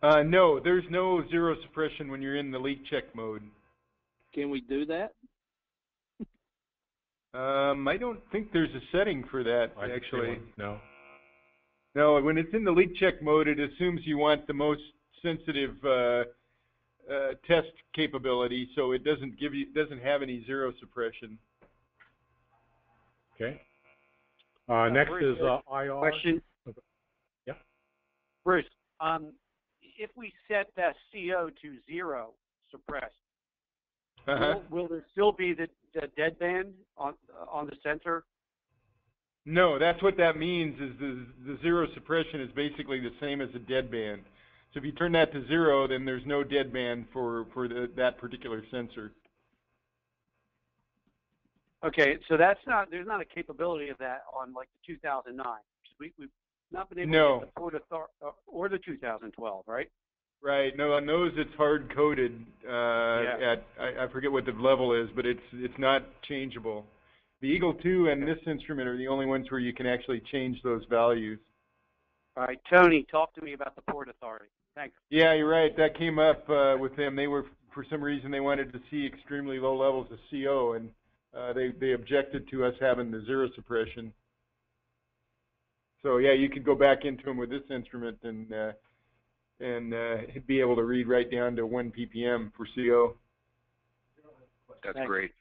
Uh, no, there's no zero suppression when you're in the leak check mode. Can we do that? Um, I don't think there's a setting for that I actually. No. No, when it's in the leak check mode, it assumes you want the most sensitive uh, test capability, so it doesn't give you doesn't have any zero suppression. Okay. Uh, next very is good. uh, IR. Question? Yeah. Bruce, um, if we set that CO to zero suppressed, Uh-huh. will, will there still be the, the deadband on on the sensor? No, that's what that means is the, the zero suppression is basically the same as a deadband. So if you turn that to zero, then there's no deadband for, for the, that particular sensor. Okay, so that's not there's not a capability of that on like the 2009. We we've not been able No. to get the Port Author- uh, or the 2012, right? Right. No, on those it's hard coded. Uh, At I, I forget what the level is, but it's it's not changeable. The Eagle Two and this instrument are the only ones where you can actually change those values. All right, Tony, talk to me about the Port Authority. Thanks. Yeah, you're right. That came up uh, with them. They were for some reason they wanted to see extremely low levels of CO, and uh, they they objected to us having the zero suppression. So yeah, you could go back into them with this instrument and uh, and uh, be able to read right down to one ppm for CO. That's Thanks. great.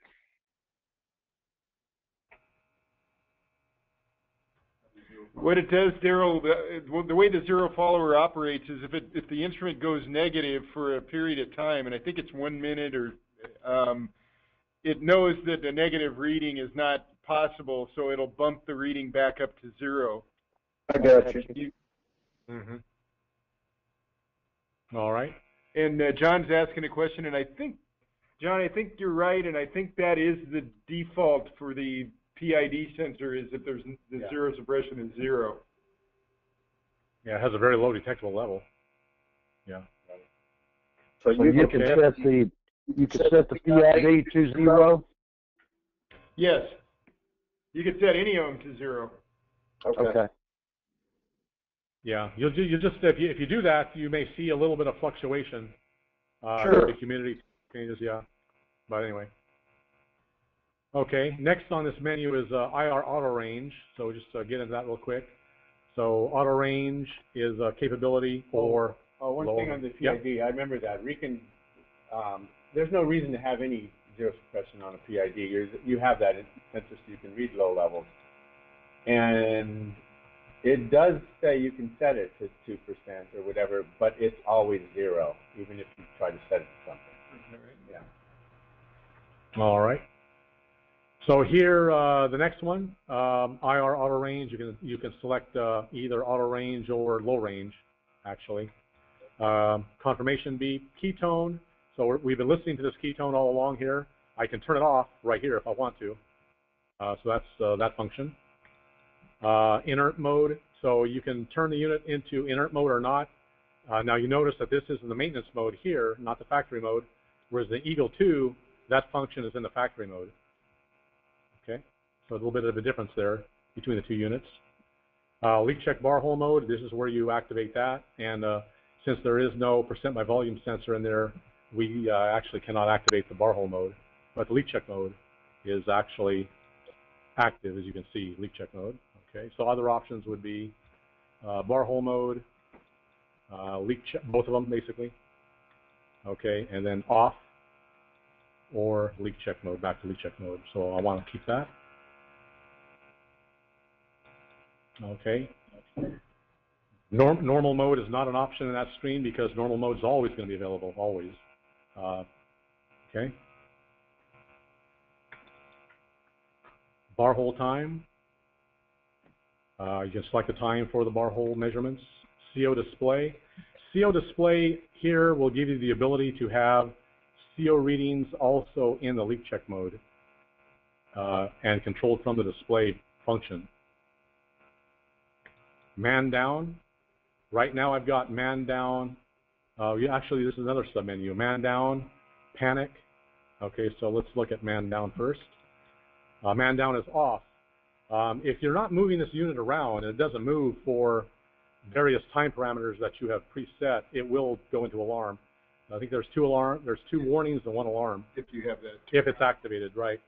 What it does, Daryl, the, the way the zero follower operates is if it if the instrument goes negative for a period of time, and I think it's one minute or, um, it knows that a negative reading is not possible, so it'll bump the reading back up to zero. I got you. Mhm. All right. And uh, John's asking a question, and I think, John, I think you're right, and I think that is the default for the PID sensor is if there's the Yeah. zero suppression is zero. Yeah, it has a very low detectable level. Yeah. So you can set the, you can set the PID to zero? Yes. You could set any of them to zero. Okay. Yeah, you'll ju- you just if you if you do that, you may see a little bit of fluctuation. Uh, Sure. The humidity changes, yeah. But anyway. Okay, next on this menu is uh, IR auto range. So just uh, get into that real quick. So auto range is a capability for Oh, one lower- thing on the. PID, I remember that. Recon, um, there's no reason to have any zero suppression on a PID. You're, you have that in sensor so you can read low levels. And it does say you can set it to 2% or whatever, but it's always zero, even if you try to set it to something. Yeah. All right. So here, uh, the next one, um, IR auto range. You can you can select uh, either auto range or low range, actually. Um, confirmation beep, key tone. So we're, we've been listening to this key tone all along here. I can turn it off right here if I want to. Uh, so that's uh, that function. Uh, inert mode. So you can turn the unit into inert mode or not. Uh, now you notice that this is in the maintenance mode here, not the factory mode, whereas the Eagle 2, that function is in the factory mode. So a little bit of a difference there between the two units. Uh, leak check bar hole mode, this is where you activate that, and uh, since there is no percent by volume sensor in there, we uh, actually cannot activate the bar hole mode, but the leak check mode is actually active, as you can see, leak check mode. Okay, so other options would be uh, bar hole mode, uh, leak check, both of them basically. Okay, and then off or leak check mode, back to leak check mode. So I want to keep that. Okay. Norm, normal mode is not an option in that screen because normal mode is always going to be available, always. Uh, okay. Bar hole time. Uh, you can select the time for the bar hole measurements. CO display. CO display here will give you the ability to have CO readings also in the leak check mode uh, and controlled from the display function. Man down. Right now I've got man down. Uh, yeah, actually, this is another submenu. Man down, panic. Okay, so let's look at man down first. Uh, man down is off. Um, if you're not moving this unit around and it doesn't move for various time parameters that you have preset, it will go into alarm. I think there's two alarm, there's two warnings and one alarm. If you have that. If it's activated, right.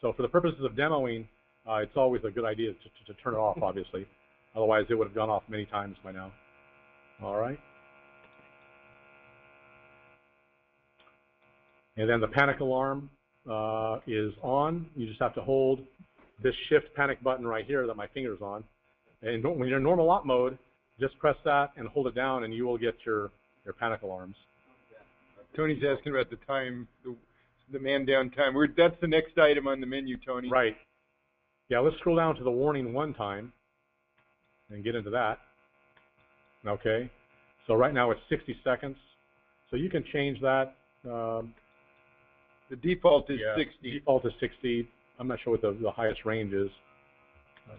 So for the purposes of demoing, uh, it's always a good idea to, to, to turn it off, obviously. Otherwise, it would have gone off many times by now. All right. And then the panic alarm uh, is on. You just have to hold this shift panic button right here that my finger's on. And when you're in normal op mode, just press that and hold it down and you will get your, your panic alarms. Tony's asking about the time, the, the man down time. We're, that's the next item on the menu, Tony. Right. Yeah, let's scroll down to the warning one time and get into that. Okay. So right now it's 60 seconds. So you can change that. Um, The default is yeah, 60. Default is 60. I'm not sure what the, the highest range is. Uh,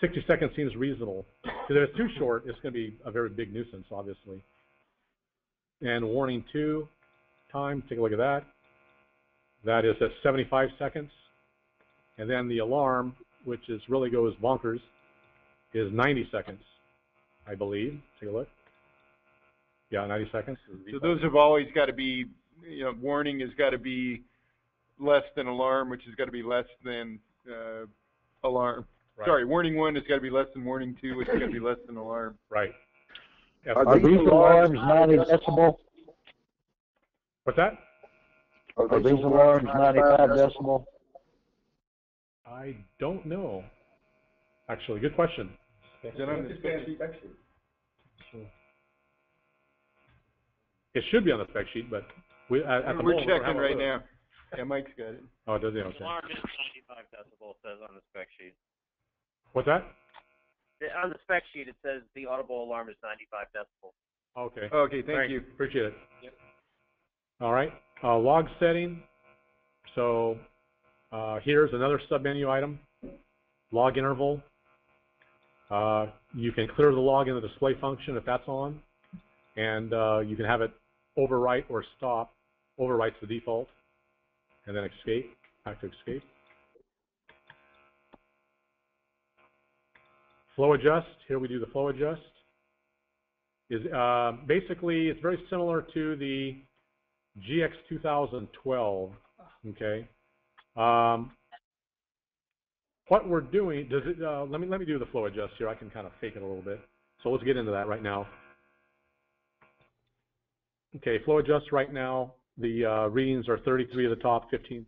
60 seconds seems reasonable. Because if it's too short, it's going to be a very big nuisance, obviously. And warning two time, take a look at that. That is at 75 seconds. And then the alarm, which is really goes bonkers, is 90 seconds, I believe. Take a look. Yeah, 90 seconds. So those have always got to be, you know, warning has got to be less than alarm, which has got to be less than uh, alarm. Right. Sorry, warning one has got to be less than warning two, which has got to be less than alarm. Right. Yeah, Are these alarms ninety decibel? What's that? Are these alarms ninety-five decibel? I don't know. Actually, good question. Is that on the spec sheet? It should be on the spec sheet, but we, at, at the We're moment, we're checking having a right look. now. Yeah, Mike's got it. Oh, does he? Okay. Alarm is ninety-five decibel, says on the spec sheet. What's that? The- On the spec sheet, it says the audible alarm is ninety-five decibel. Okay. Okay, thank Thanks. you. Appreciate it. Yep. All right. Uh, log setting. So uh, here's another submenu item. Log interval. Uh, you can clear the log in the display function if that's on, and uh, you can have it overwrite or stop. Overwrites the default, and then escape. Back to escape. Flow adjust. Here we do the flow adjust. Is uh, basically it's very similar to the GX 2012. Okay. Um, what we're doing does it? Uh, let me let me do the flow adjust here. I can kind of fake it a little bit. So let's get into that right now. Okay, flow adjust right now. The uh, readings are 33 at the top, 15,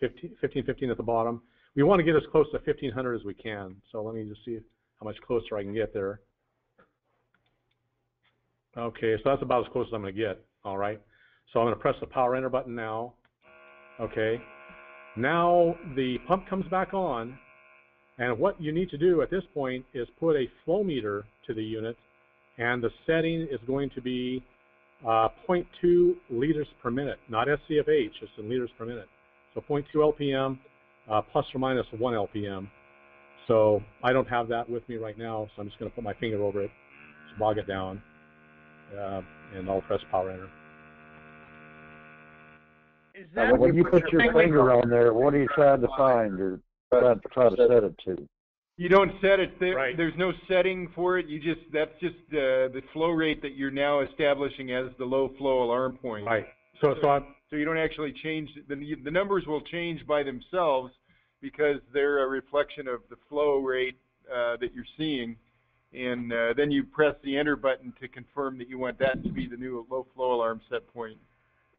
15, 15, 15 at the bottom. We want to get as close to 1500 as we can. So let me just see how much closer I can get there. Okay, so that's about as close as I'm going to get. All right. So I'm going to press the power enter button now. Okay. Now the pump comes back on, and what you need to do at this point is put a flow meter to the unit, and the setting is going to be uh, 0.2 liters per minute, not SCFH, it's in liters per minute. So 0.2 LPM uh, plus or minus 1 LPM. So I don't have that with me right now, so I'm just going to put my finger over it, just bog it down, uh, and I'll press power enter. Is Now, that when you put your finger on there, what are you trying to find or trying to try to set it to? You don't set it there. Right. There's no setting for it. You just that's just uh, the flow rate that you're now establishing as the low flow alarm point. Right. So so I'm So you don't actually change the the numbers will change by themselves because they're a reflection of the flow rate uh, that you're seeing, and uh, then you press the enter button to confirm that you want that to be the new low flow alarm set point.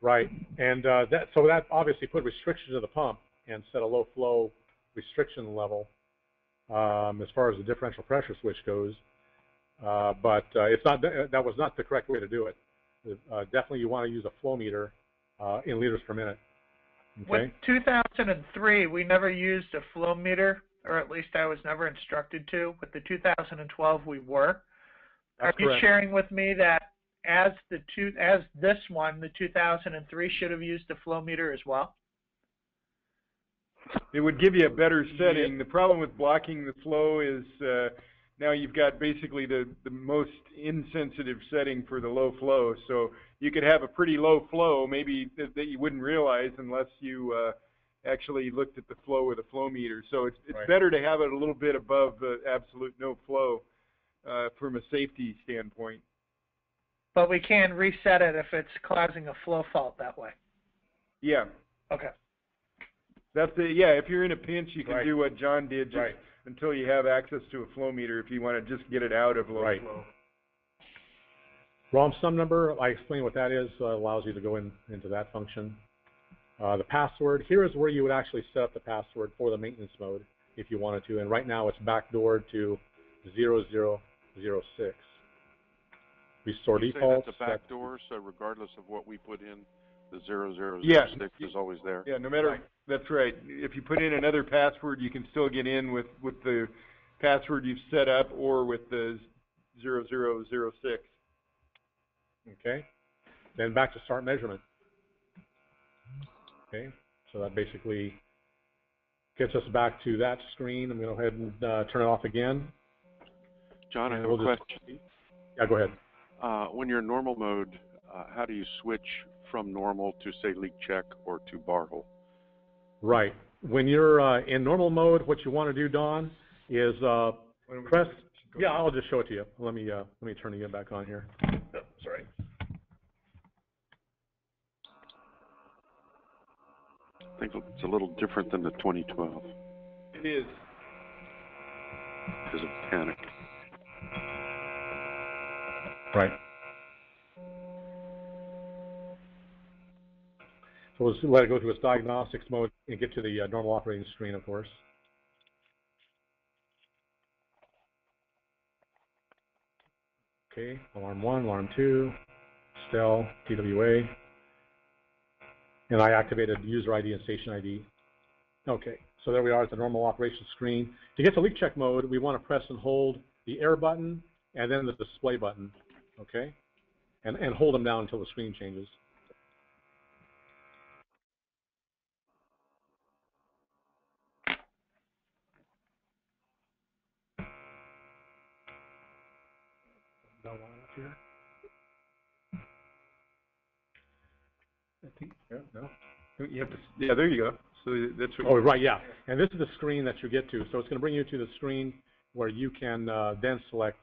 Right, and uh, that so that obviously put restrictions to the pump and set a low flow restriction level um, as far as the differential pressure switch goes. Uh, but uh, it's not that was not the correct way to do it. Uh, definitely, you want to use a flow meter uh, in liters per minute. Okay? With 2003, we never used a flow meter, or at least I was never instructed to. With the 2012, we were. That's Are you correct. sharing with me that as the two, as this one, the 2003 should have used a flow meter as well? It would give you a better setting. The problem with blocking the flow is uh, now you've got basically the, the most insensitive setting for the low flow. So you could have a pretty low flow, maybe that, that you wouldn't realize unless you uh, actually looked at the flow with a flow meter. So it's, it's Right. better to have it a little bit above the absolute no flow uh, from a safety standpoint. But we can reset it if it's causing a flow fault that way. Yeah, Okay. That's the yeah. If you're in a pinch, you can Right. do what John did just Right. until you have access to a flow meter. If you want to just get it out of low Right. flow. ROM sum number, I explained what that is, uh, allows you to go in, into that function. Uh, the password, here is where you would actually set up the password for the maintenance mode if you wanted to, and right now it's backdoored to 0000. zero-six. Restore You say defaults. that's a back door, so regardless of what we put in, the zero zero Yeah. is always there. Yeah, no matter, that's right. If you put in another password, you can still get in with, with the password you've set up or with the zero zero zero six. Okay. Then back to start measurement. Okay. So that basically gets us back to that screen. I'm going to go ahead and uh, turn it off again. John, I have a we'll just- question. Yeah, go ahead. Uh, when you're in normal mode, uh, how do you switch from normal to say leak check or to bar hole? Right. When you're uh, in normal mode, what you want to do, Don, is uh, press. Yeah, I'll just show it to you. Let me uh, let me turn it back on here. Oh, sorry. I think it's a little different than the 2012 It is. because of panic. Right. So we'll let it go through its diagnostics mode and get to the uh, normal operating screen, of course. Okay, alarm one, alarm two, Stel, TWA. And I activated user ID and station ID. Okay, so there we are at the normal operation screen. To get to leak check mode, we want to press and hold the air button and then the display button, okay? And, and hold them down until the screen changes. You have to, yeah, there you go. So that's what. Oh, right, yeah. And this is the screen that you get to. So it's going to bring you to the screen where you can uh, then select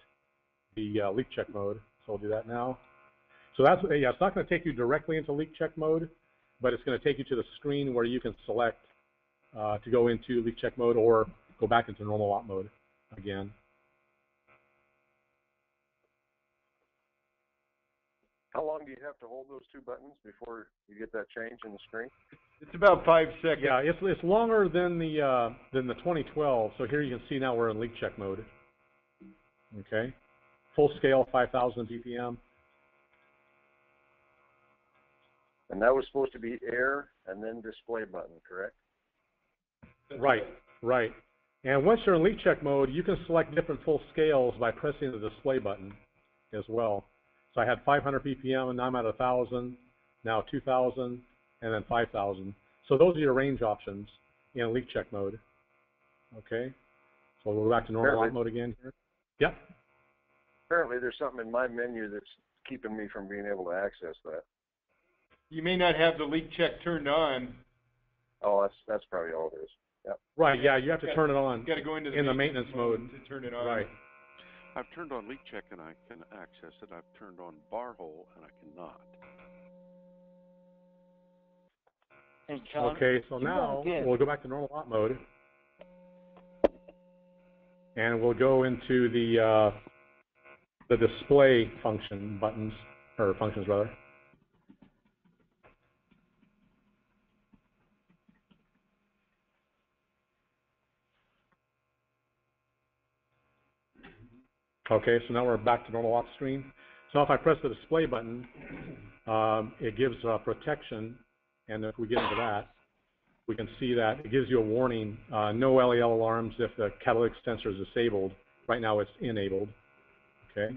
the uh, leak check mode. So I'll do that now. So that's, yeah, it's not going to take you directly into leak check mode, but it's going to take you to the screen where you can select uh, to go into leak check mode or go back into normal op mode again. How long do you have to hold those two buttons before you get that change in the screen? It's about five seconds. Yeah, it's, it's longer than the, uh, than the 2012. So here you can see now we're in leak check mode. Okay. Full scale, 5,000 PPM. And that was supposed to be air and then display button, correct? Right, right. And once you're in leak check mode, you can select different full scales by pressing the display button as well. So I had 500 ppm, and now I'm at 1,000, now 2,000, and then 5,000. So those are your range options in leak check mode. Okay. So we'll go back to normal Apparently- mode again here. Yep. Apparently there's something in my menu that's keeping me from being able to access that. You may not have the leak check turned on. Oh, that's, that's probably all it is. Yep. Right, yeah, you have to turn it on Got to go into the in the maintenance mode. to turn it on. Right. I've turned on leak check and I can access it. I've turned on bar hole and I cannot. Hey, John. Okay, so now we'll go back to normal op mode. And we'll go into the uh, the display function buttons, or functions rather. Okay, so now we're back to normal off screen. So if I press the display button, um, it gives uh, protection, and if we get into that, we can see that it gives you a warning, uh, no LEL alarms if the catalytic sensor is disabled. Right now it's enabled, okay?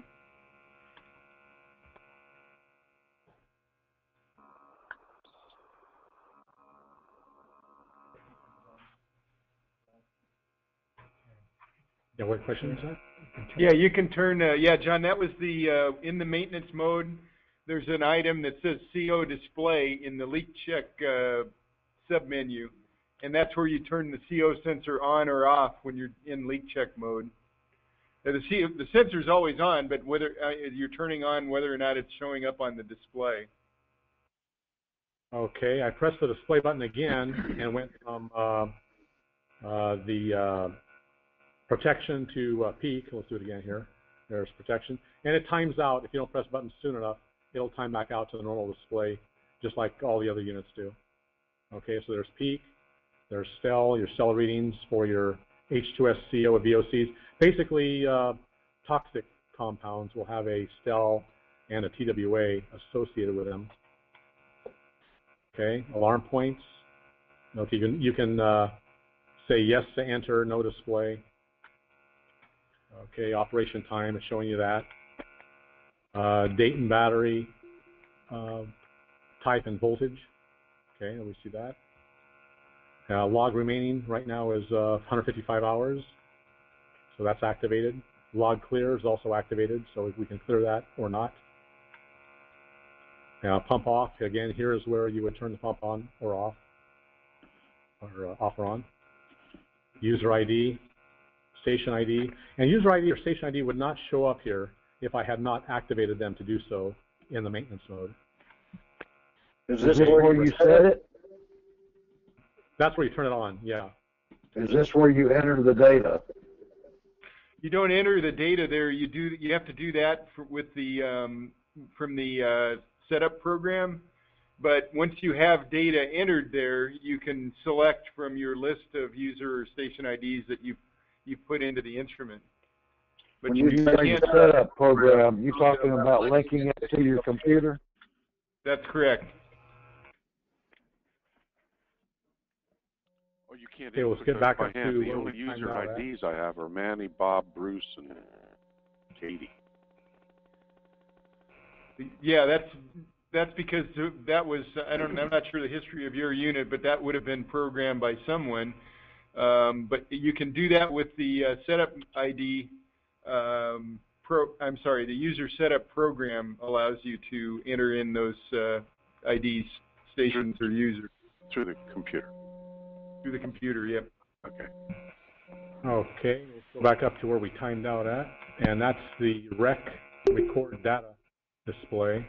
Yeah, what question is that? Yeah, you can turn, uh, yeah, John, that was the, uh, in the maintenance mode, there's an item that says CO display in the leak check, uh, submenu. And that's where you turn the CO sensor on or off when you're in leak check mode. Uh, the CO, the sensor's always on, but whether, uh, you're turning on whether or not it's showing up on the display. Okay, I pressed the display button again and went from uh, uh, the uh, protection to uh, peak. Let's do it again here. There's protection. And it times out. If you don't press buttons soon enough, it'll time back out to the normal display, just like all the other units do. Okay, so there's peak, there's STEL, your STEL readings for your H2S CO with VOCs. Basically, uh, toxic compounds will have a STEL and a TWA associated with them. Okay, alarm points. Okay, you can, you can uh, say yes to enter, no display. Okay, operation time is showing you that. Uh, date and battery, uh, type and voltage. Okay, we see that. Uh, log remaining right now is uh, 155 hours, so that's activated. Log clear is also activated, so if we can clear that or not. Now pump off, again, here is where you would turn the pump on or off, or uh, off or on. User ID, station ID, and user ID or station ID would not show up here if I had not activated them to do so in the maintenance mode. Is this where you set it? That's where you turn it on, yeah. Is this where you enter the data? You don't enter the data there. You do. You have to do that for, with the um, from the uh, setup program. But once you have data entered there, you can select from your list of user or station IDs that you you put into the instrument. But When you say can't- setup program, you talking about linking it to your computer? That's correct. Oh, you can't. Okay, let's get back by hand. to The only user out at. IDs I have are Manny, Bob, Bruce, and Katie. Yeah, that's that's because that was I don't know, I'm not sure the history of your unit, but that would have been programmed by someone. Um, but you can do that with the uh, setup ID. Um, pro I'm sorry, the user setup program allows you to enter in those uh, IDs, stations or users through the computer. through the computer. Yep. Okay. Okay, let's go back up to where we timed out at, and that's the rec record data display.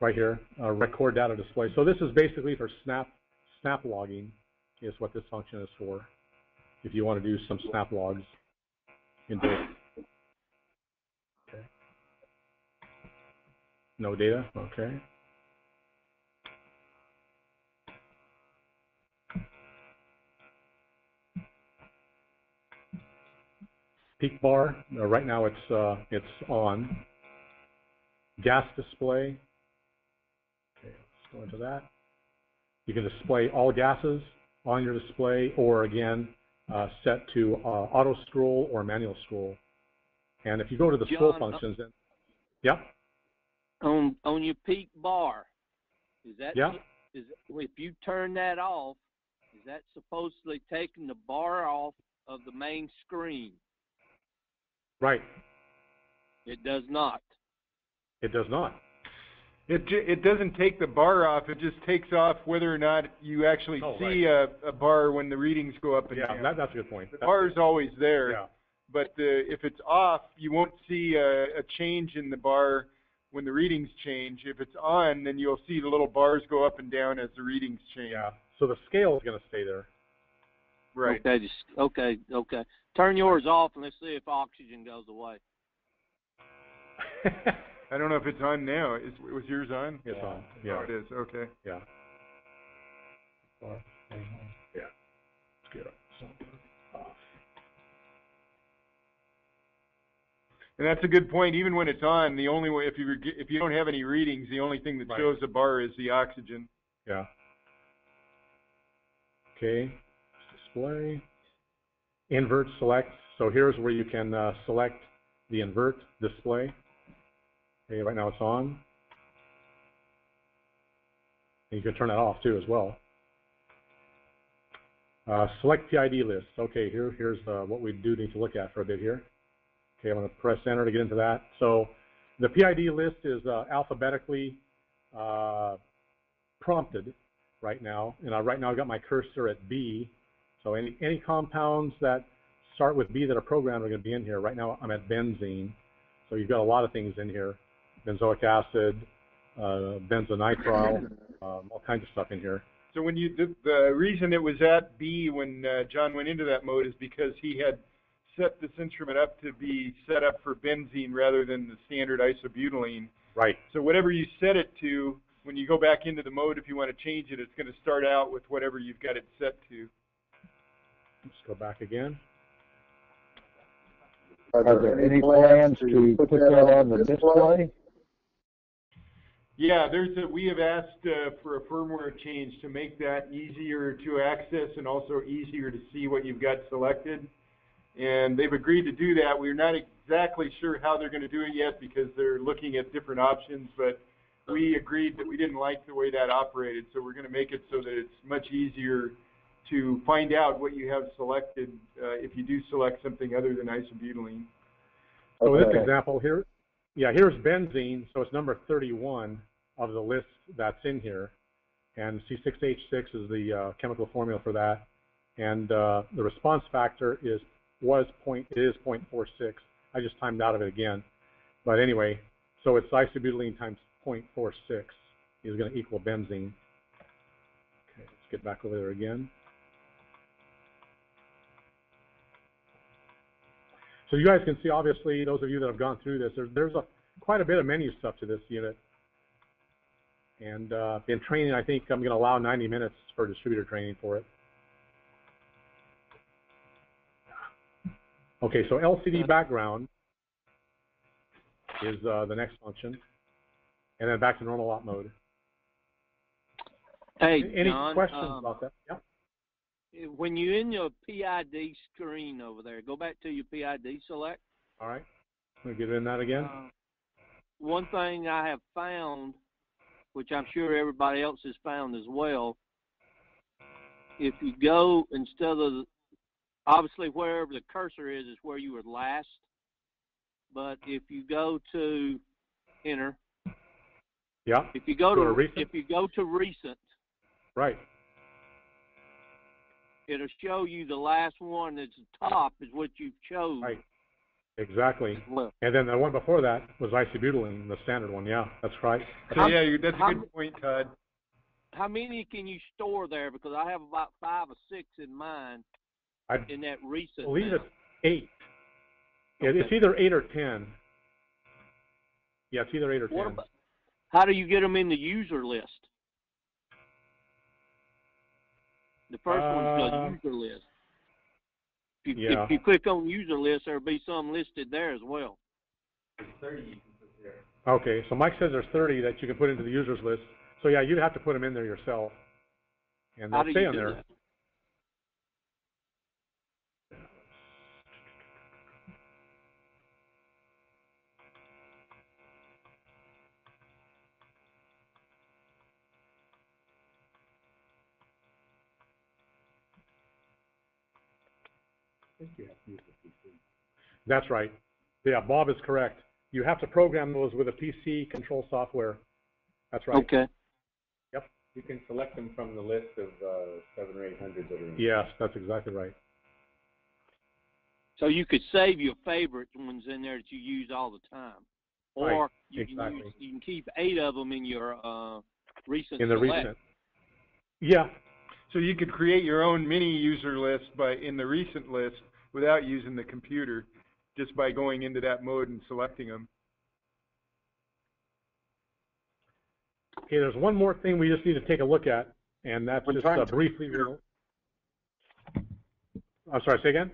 Right here, uh, record data display. So this is basically for snap snap logging is what this function is for. If you want to do some snap logs in data. Okay. No data, okay. peak bar. Uh, right now it's uh, it's on. Gas display. Okay, let's go into that. You can display all gases on your display, or again, uh, set to uh, auto scroll or manual scroll. And if you go to the scroll John, uh, functions, then, yeah, On on your peak bar, is that Yeah. is if you turn that off, is that supposedly taking the bar off of the main screen? right. It does not. It does not. It ju- it doesn't take the bar off. It just takes off whether or not you actually Oh, see a, a bar when the readings go up and Yeah, down. that, that's a good point. the That's bar is always there. Yeah. But uh, if it's off, you won't see a, a change in the bar when the readings change. If it's on, then you'll see the little bars go up and down as the readings change. Yeah. So the scale is going to stay there. Right. Okay, just okay, okay. Turn yours off and let's see if oxygen goes away. I don't know if it's on now. Is was yours on? It's on. Yeah. Oh, it is. Okay. Yeah. Yeah. Let's get it. off. And that's a good point. Even when it's on, the only way if you reg- if you don't have any readings, the only thing that Right. shows the bar is the oxygen. Yeah. Okay. Display. Invert select. So here's where you can uh, select the invert display. Okay, right now it's on. And you can turn that off too as well. Uh, select PID list. Okay, here here's uh, what we do need to look at for a bit here. Okay, I'm going to press enter to get into that. So the PID list is uh, alphabetically uh, prompted right now, and I, right now I've got my cursor at B. So any any compounds that start with B that are programmed are going to be in here. Right now I'm at benzene, so you've got a lot of things in here: benzoic acid, uh, benzonitrile, um, all kinds of stuff in here. So when you the, the reason it was at B when uh, John went into that mode is because he had set this instrument up to be set up for benzene rather than the standard isobutylene. Right. So whatever you set it to, when you go back into the mode, if you want to change it, it's going to start out with whatever you've got it set to. Let's go back again. Are there any plans to put that on the display? Yeah, there's a, we have asked uh, for a firmware change to make that easier to access and also easier to see what you've got selected. And they've agreed to do that. We're not exactly sure how they're going to do it yet because they're looking at different options, but we agreed that we didn't like the way that operated, so we're going to make it so that it's much easier to find out what you have selected uh, if you do select something other than isobutylene. So this example here, yeah, here's benzene, so it's number 31 of the list that's in here. And C6H6 is the uh, chemical formula for that. And uh, the response factor is was point is 0.46. I just timed out of it again. But anyway, so it's isobutylene times 0.46 is going to equal benzene. Okay, let's get back over there again. So you guys can see, obviously, those of you that have gone through this, there's, there's a, quite a bit of menu stuff to this unit. And uh, in training, I think I'm going to allow 90 minutes for distributor training for it. Okay, so LCD background is uh, the next function. And then back to normal op mode. Hey, Any John, questions um, about that? Yep. when you're in your PID screen over there, go back to your PID select. All right. Let me get in that again. Uh, one thing I have found, which I'm sure everybody else has found as well, if you go instead of obviously wherever the cursor is is where you were last, but if you go to enter, Yeah. if you go Go to, if you go to recent, Right. it'll show you the last one that's the top is what you've chose. Right. Exactly. And then the one before that was isobutylene, the standard one. Yeah, that's right. So yeah, you- that's a how- good point, Todd. how many can you store there? Because I have about five or six in mine I in that recent. believe now. it's eight. It- It's either eight or ten. Yeah, it's either eight or What ten. about, how do you get them in the user list? The first one's Uh, the user list. If you, yeah. if you click on user list, there'll be some listed there as well. Okay, so Mike says there's 30 that you can put into the users list. So yeah, you'd have to put them in there yourself. And How they'll do stay you on do there. that? That's right. Yeah, Bob is correct. You have to program those with a PC control software. That's right. Okay. Yep. You can select them from the list of uh, seven or eight hundred that are in. Yes, that's exactly right. So you could save your favorite ones in there that you use all the time, or Right, you can use, you can keep eight of them in your uh, recent. In the select. recent. Yeah, So you could create your own mini user list by in the recent list without using the computer, just by going into that mode and selecting them. Okay, there's one more thing we just need to take a look at, and that's When just time uh, to- briefly. I'm sorry, say again?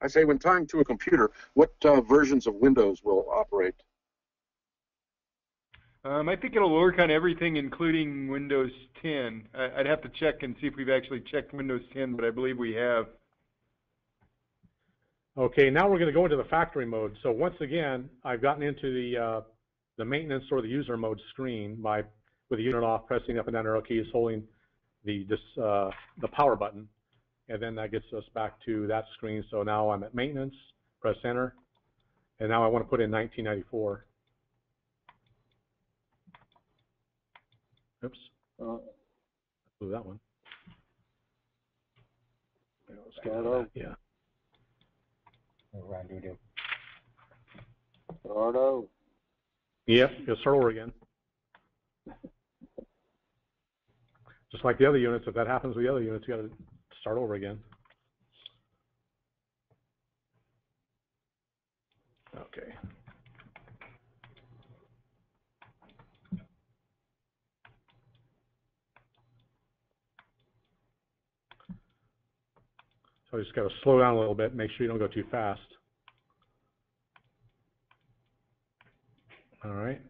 I say when tying to a computer, what uh, versions of Windows will operate? Um, I think it'll work on everything, including Windows 10. I, I'd have to check and see if we've actually checked Windows 10, but I believe we have. Okay, now we're going to go into the factory mode. So once again, I've gotten into the uh, the maintenance or the user mode screen by with the unit off, pressing up and down arrow keys, holding the this uh, the power button, and then that gets us back to that screen. So now I'm at maintenance, press enter, and now I want to put in 1994. Oops, Uh, move that one. start over. Yeah. Start over. Yep, you'll start over again. Just like the other units, if that happens with the other units, you gotta start over again. Okay. So you just gotta slow down a little bit, make sure you don't go too fast. All right.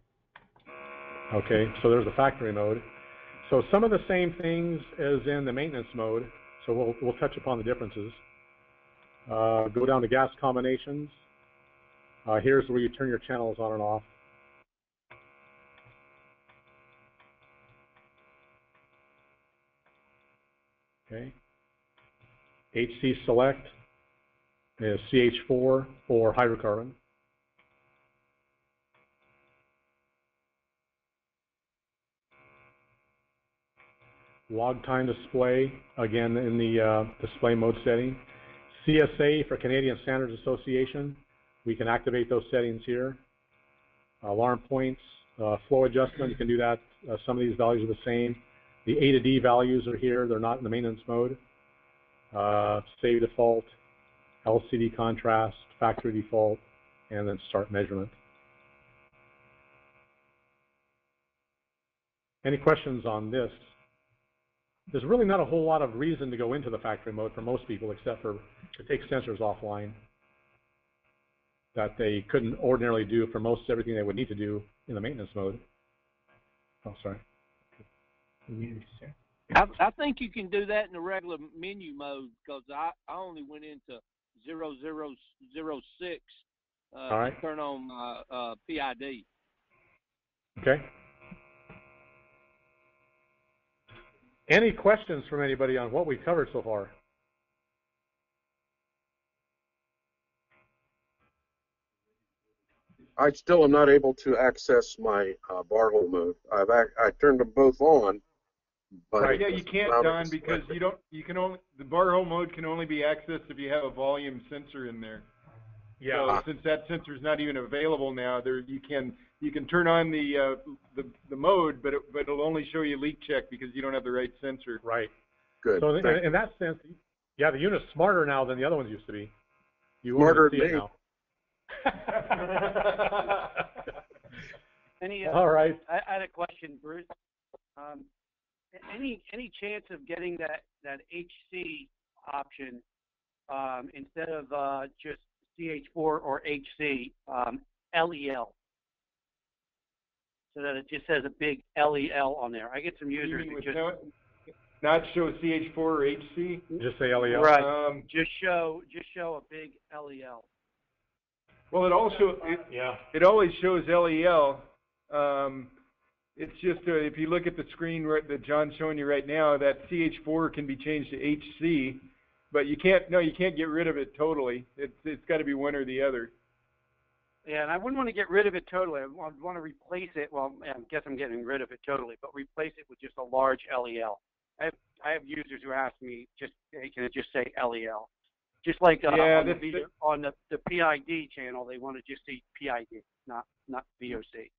Okay, so there's the factory mode. So some of the same things as in the maintenance mode, so we'll, we'll touch upon the differences. Uh, go down to gas combinations. Uh, here's where you turn your channels on and off. HC select is CH4 for hydrocarbon. Log time display, again in the uh, display mode setting. CSA for Canadian Standards Association, we can activate those settings here. Alarm points, uh, flow adjustment, you can do that. Uh, some of these values are the same. The A to D values are here, they're not in the maintenance mode. Uh, save default, LCD contrast, factory default, and then start measurement. Any questions on this? There's really not a whole lot of reason to go into the factory mode for most people, except for to take sensors offline that they couldn't ordinarily do for most everything they would need to do in the maintenance mode. Oh, sorry. I, I think you can do that in the regular menu mode because I, I only went into zero zero zero six uh, All right. to turn on my uh, PID. Okay. Any questions from anybody on what we've covered so far? I still am not able to access my uh, bar hole mode. I've I turned them both on, but Right, yeah, you can't, allow Don, because you don't, you can only, the bar hole mode can only be accessed if you have a volume sensor in there. Yeah. So since that sensor's not even available now, there, you can, you can turn on the, uh, the, the mode, but it, but it'll only show you leak check because you don't have the right sensor. Right. Good. So in, in that sense, yeah, the unit's smarter now than the other ones used to be. You Smarter won't even see than me. now. Any, uh, All right. I, I had a question, Bruce. Um, a- any, any chance of getting that, that HC option, um, instead of, uh, just CH4 or HC, um, LEL? So that it just says a big LEL on there. I get some users who just, no, not show CH4 or HC? Just say LEL. right, Um, just show, just show a big E LEL. well, it also, it, Yeah. it always shows LEL. Um, it's just uh, if you look at the screen right, that John's showing you right now, that CH4 can be changed to HC, but you can't. No, you can't get rid of it totally. It's it's got to be one or the other. Yeah, and I wouldn't want to get rid of it totally. I want, want to replace it. Well, I guess I'm getting rid of it totally, but replace it with just a large LEL. I have, I have users who ask me just, hey, can it just say LEL? Just like uh, Yeah, on, the, video- on the the PID channel, they want to just see PID, not not VOC.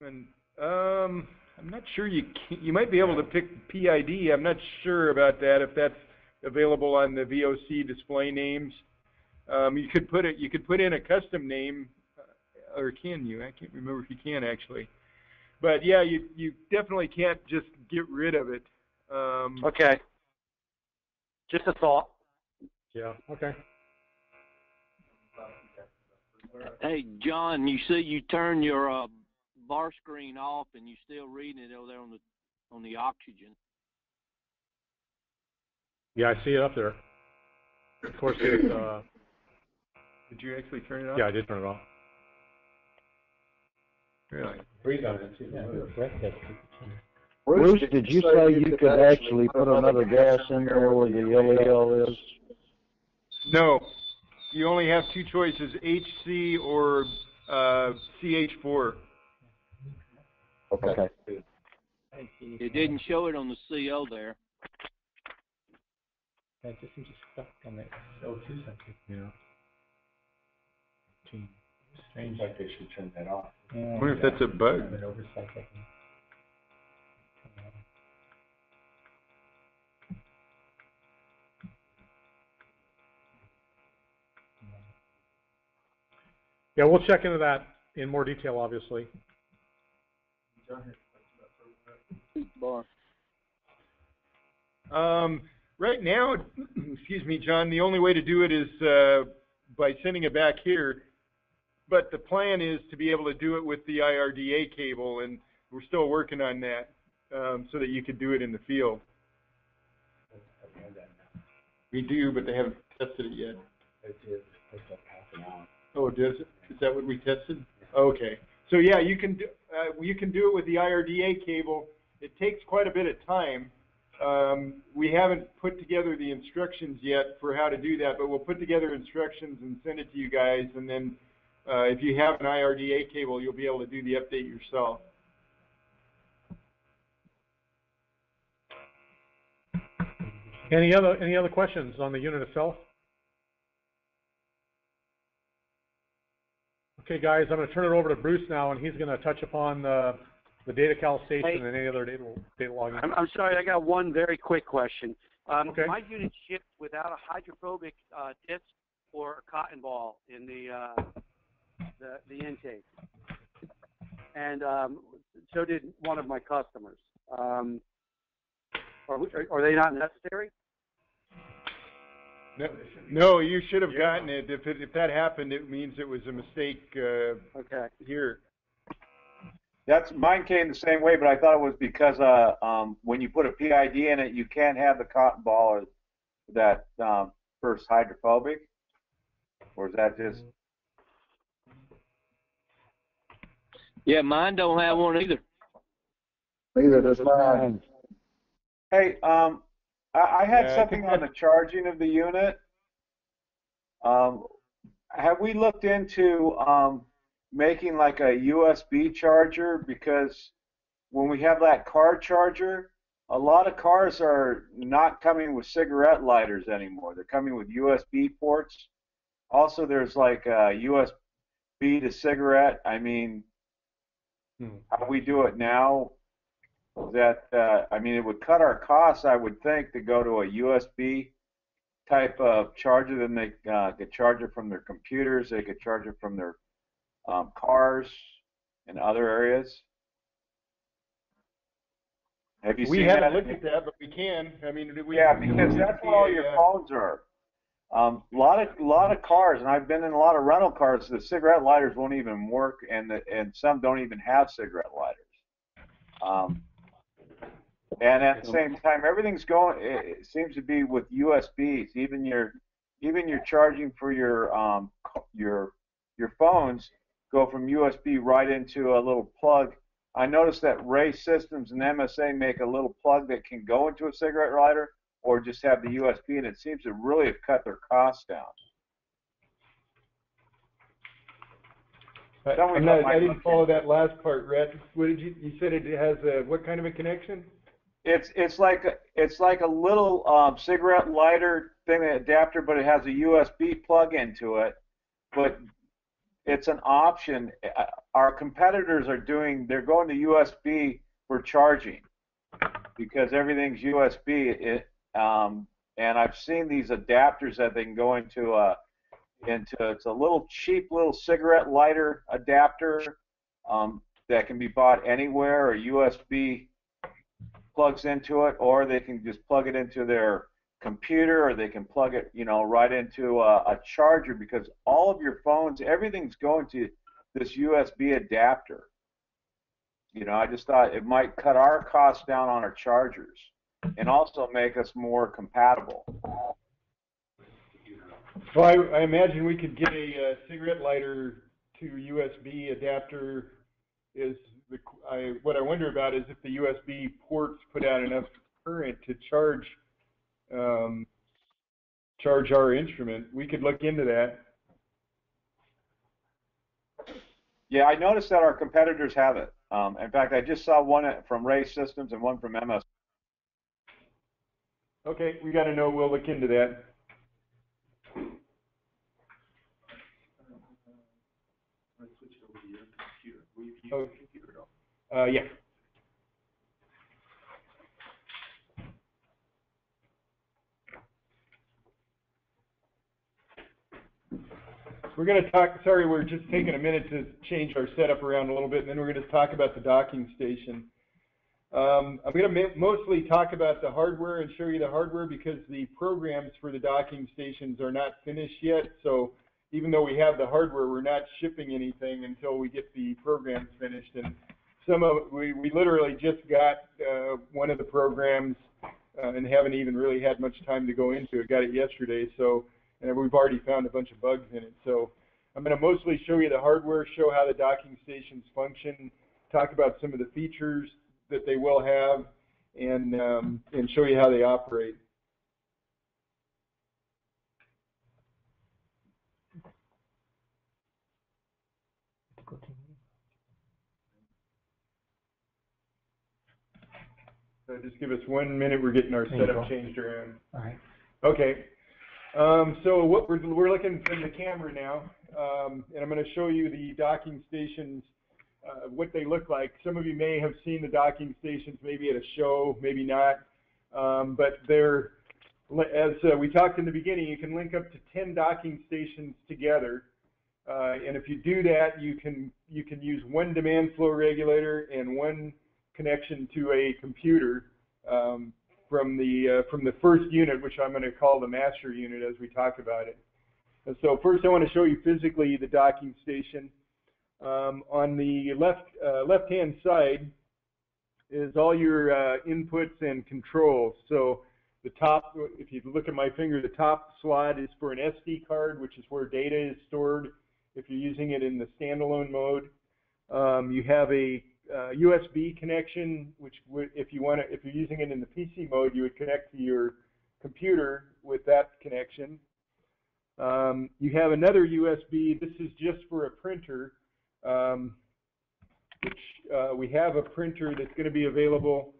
And um, I'm not sure you can, you might be able to pick PID. I'm not sure about that if that's available on the VOC display names. Um, you could put it. You could put in a custom name, uh, or can you? I can't remember if you can actually. But yeah, you you definitely can't just get rid of it. Um, Okay. Just a thought. Yeah. Okay. Hey, John, you see you turn your uh, bar screen off and you're still reading it over there on the on the oxygen. Yeah, I see it up there. Of course, it's, uh, did you actually turn it off? yeah, I did turn it off. Really? Breathe on it too. Yeah, breath test. Bruce, did you say you could actually put another gas in there where the LEL is? No. You only have two choices: HC or uh, CH4. Okay. It didn't show it on the CO there. That just seems stuck on that O2 sensor. Yeah. Strange. Like they should turn that off. I wonder if that's a bug. An oversight technique. Yeah, we'll check into that in more detail, obviously. Bar. Um, right now, excuse me, John, the only way to do it is uh, by sending it back here. But the plan is to be able to do it with the IRDA cable, and we're still working on that um, so that you could do it in the field. We do, but they haven't tested it yet. It is, it's like half an hour. Oh, does it? Is that what we tested? Okay. So yeah, you can do, uh, you can do it with the IRDA cable. It takes quite a bit of time. Um, we haven't put together the instructions yet for how to do that, but we'll put together instructions and send it to you guys. And then, uh, if you have an IRDA cable, you'll be able to do the update yourself. Any other, any other questions on the unit itself? Okay, guys, I'm gonna turn it over to Bruce now, and he's gonna touch upon the, the data cal station Hey. and any other data, data logging. I'm, I'm sorry, I got one very quick question. Um, Okay. my unit shipped without a hydrophobic, uh, disc or a cotton ball in the, uh, the, the intake. And, um, so did one of my customers. Um, are, we- are- are they not necessary? No, no, you should have gotten it. If it, if that happened, it means it was a mistake uh, Okay. here. That's, mine came the same way, but I thought it was because, uh, um, when you put a PID in it, you can't have the cotton ball or that, um, first hydrophobic? Or is that just, Yeah, mine don't have one either. Neither does mine. hey, um, I, I had Yeah, something think on the charging of the unit. Um, have we looked into, um, making like a USB charger? Because when we have that car charger, a lot of cars are not coming with cigarette lighters anymore. They're coming with USB ports. Also, there's like a USB to cigarette. I mean, Hmm. how we do it now, that, uh, I mean, it would cut our costs, I would think, to go to a USB type of charger. Then they uh, could charge it from their computers. They could charge it from their um, cars and other areas. Have you we seen haven't that? looked at that, but we can. I mean, we, Yeah, because that's what all your phones are. Um, a lot of lot of cars, and I've been in a lot of rental cars. The cigarette lighters won't even work, and the, and some don't even have cigarette lighters. Um, and at the same time, everything's going. It, seems to be with USBs. Even your even your charging for your um, your your phones go from USB right into a little plug. I noticed that RAE Systems and MSA make a little plug that can go into a cigarette lighter or just have the USB, and it seems to really have cut their costs down. I, I'm not, I didn't follow that last part, Rhett. What did you? You said it has a what kind of a connection? It's it's like a, it's like a little um, cigarette lighter thing, an adapter, but it has a USB plug into it. But it's an option. Uh, Our competitors are doing. They're going to USB for charging because everything's USB. It, um, and I've seen these adapters that they can go into a into it's a little cheap little cigarette lighter adapter um, that can be bought anywhere or USB plugs into it, or they can just plug it into their computer, or they can plug it, you know, right into a, a charger because all of your phones, everything's going to this USB adapter. You know, I just thought it might cut our costs down on our chargers and also make us more compatible. Well, I, I imagine we could get a uh, cigarette lighter to USB adapter. Is the I what I wonder about is if the USB ports put out enough current to charge um, charge our instrument. We could look into that. Yeah, I noticed that our competitors have it. Um, in fact, I just saw one from RAE Systems and one from MS. Okay, we got to know. We'll look into that. Oh, uh, yeah. We're going to talk, sorry, we're just taking a minute to change our setup around a little bit, and then we're going to talk about the docking station. Um, I'm going to mostly talk about the hardware and show you the hardware because the programs for the docking stations are not finished yet. So even though we have the hardware, we're not shipping anything until we get the programs finished. And some of we, we literally just got uh, one of the programs uh, and haven't even really had much time to go into it. Got it yesterday, so and we've already found a bunch of bugs in it. So I'm going to mostly show you the hardware, show how the docking stations function, talk about some of the features that they will have, and um, and show you how they operate. So just give us one minute. We're getting our setup changed around. All right. Okay. Um, so what we're, we're looking from the camera now, um, and I'm going to show you the docking stations, uh, what they look like. Some of you may have seen the docking stations maybe at a show, maybe not. Um, but they're, as uh, we talked in the beginning, you can link up to 10 docking stations together. Uh, and if you do that, you can you can use one demand flow regulator and one connection to a computer um, from the uh, from the first unit, which I'm going to call the master unit as we talk about it. And so first, I want to show you physically the docking station. Um, on the left uh, left hand side is all your uh, inputs and controls. So the top, if you look at my finger, the top slot is for an SD card, which is where data is stored. If you're using it in the standalone mode, um, you have a uh, USB connection, which would, if you want to, if you're using it in the PC mode, you would connect to your computer with that connection. Um, you have another USB. This is just for a printer, um, which uh, we have a printer that's going to be available.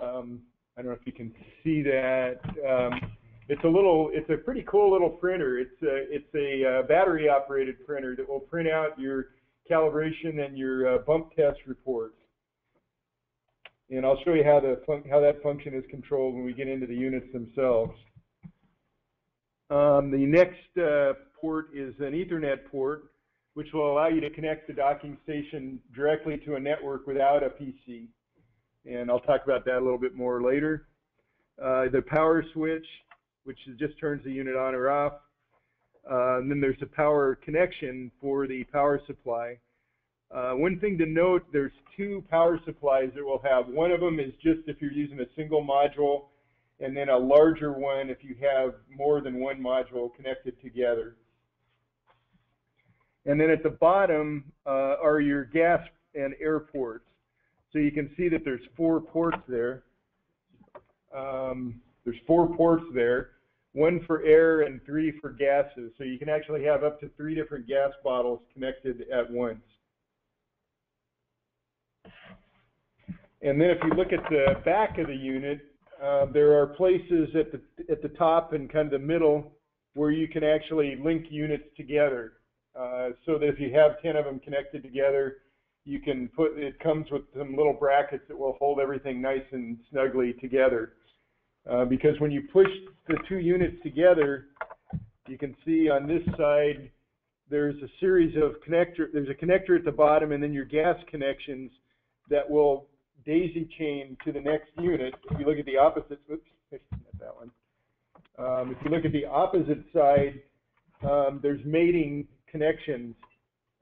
Um, I don't know if you can see that. Um, it's a little, it's a pretty cool little printer. It's a, it's a uh, battery operated printer that will print out your calibration and your uh, bump test reports. And I'll show you how the how that function is controlled when we get into the units themselves. Um, the next uh, port is an Ethernet port, which will allow you to connect the docking station directly to a network without a PC. And I'll talk about that a little bit more later. Uh, the power switch, which just turns the unit on or off. Uh, and then there's a power connection for the power supply. Uh, one thing to note, there's two power supplies that we'll have. One of them is just if you're using a single module, and then a larger one if you have more than one module connected together. And then at the bottom uh, are your gas and air ports. So you can see that there's four ports there. Um, there's four ports there, one for air and three for gases. So you can actually have up to three different gas bottles connected at once. And then if you look at the back of the unit, uh, there are places at the at the top and kind of the middle where you can actually link units together. Uh, so that if you have 10 of them connected together, you can put, it comes with some little brackets that will hold everything nice and snugly together. Uh, because when you push the two units together, you can see on this side, there's a series of connector, there's a connector at the bottom and then your gas connections that will daisy chain to the next unit. If you look at the opposite, oops, not that one. Um, if you look at the opposite side, um, there's mating connections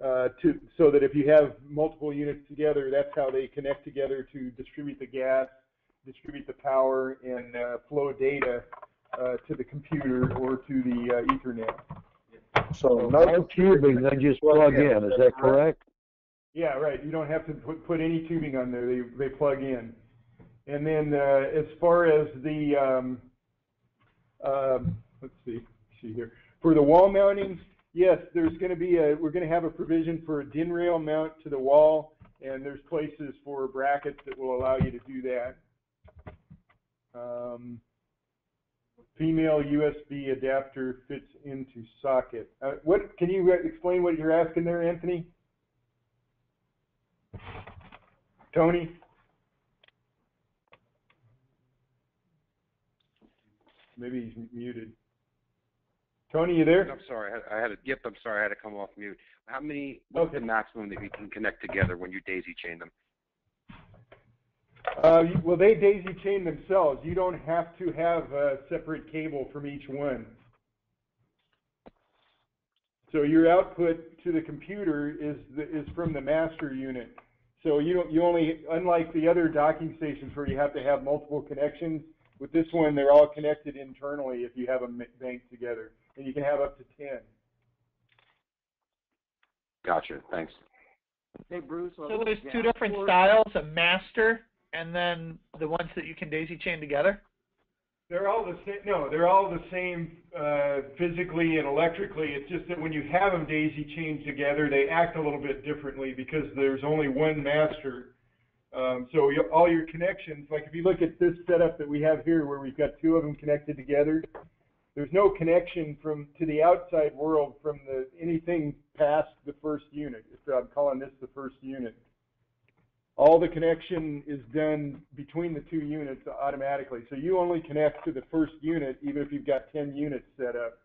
uh, to so that if you have multiple units together, that's how they connect together to distribute the gas, distribute the power, and uh, flow data uh, to the computer or to the uh, Ethernet. So no tubing, they just plug in, is that correct? Yeah, right. You don't have to put, put any tubing on there. They they plug in. And then uh, as far as the um, um, let's see see here for the wall mounting, yes, there's going to be a we're going to have a provision for a DIN rail mount to the wall, and there's places for brackets that will allow you to do that. Um, female USB adapter fits into socket. Uh, what can you explain what you're asking there, Anthony? Tony? Maybe he's muted. Tony, you there? I'm sorry, I had, I had to, yep, I'm sorry, I had to come off mute. How many, what's the maximum that you can connect together when you daisy chain them? Uh, well, they daisy chain themselves. You don't have to have a separate cable from each one. So your output to the computer is the, is from the master unit. So you don't, you only, unlike the other docking stations where you have to have multiple connections, with this one, they're all connected internally if you have them banked together. And you can have up to ten. Gotcha, thanks. Hey, Bruce. So there's two different styles, a master and then the ones that you can daisy chain together? They're all the same, no, they're all the same, uh, physically and electrically. It's just that when you have them daisy chained together, they act a little bit differently because there's only one master. Um, so you, all your connections, like if you look at this setup that we have here where we've got two of them connected together, there's no connection from, to the outside world from the, anything past the first unit. So I'm calling this the first unit all the connection is done between the two units automatically. So you only connect to the first unit even if you've got 10 units set up.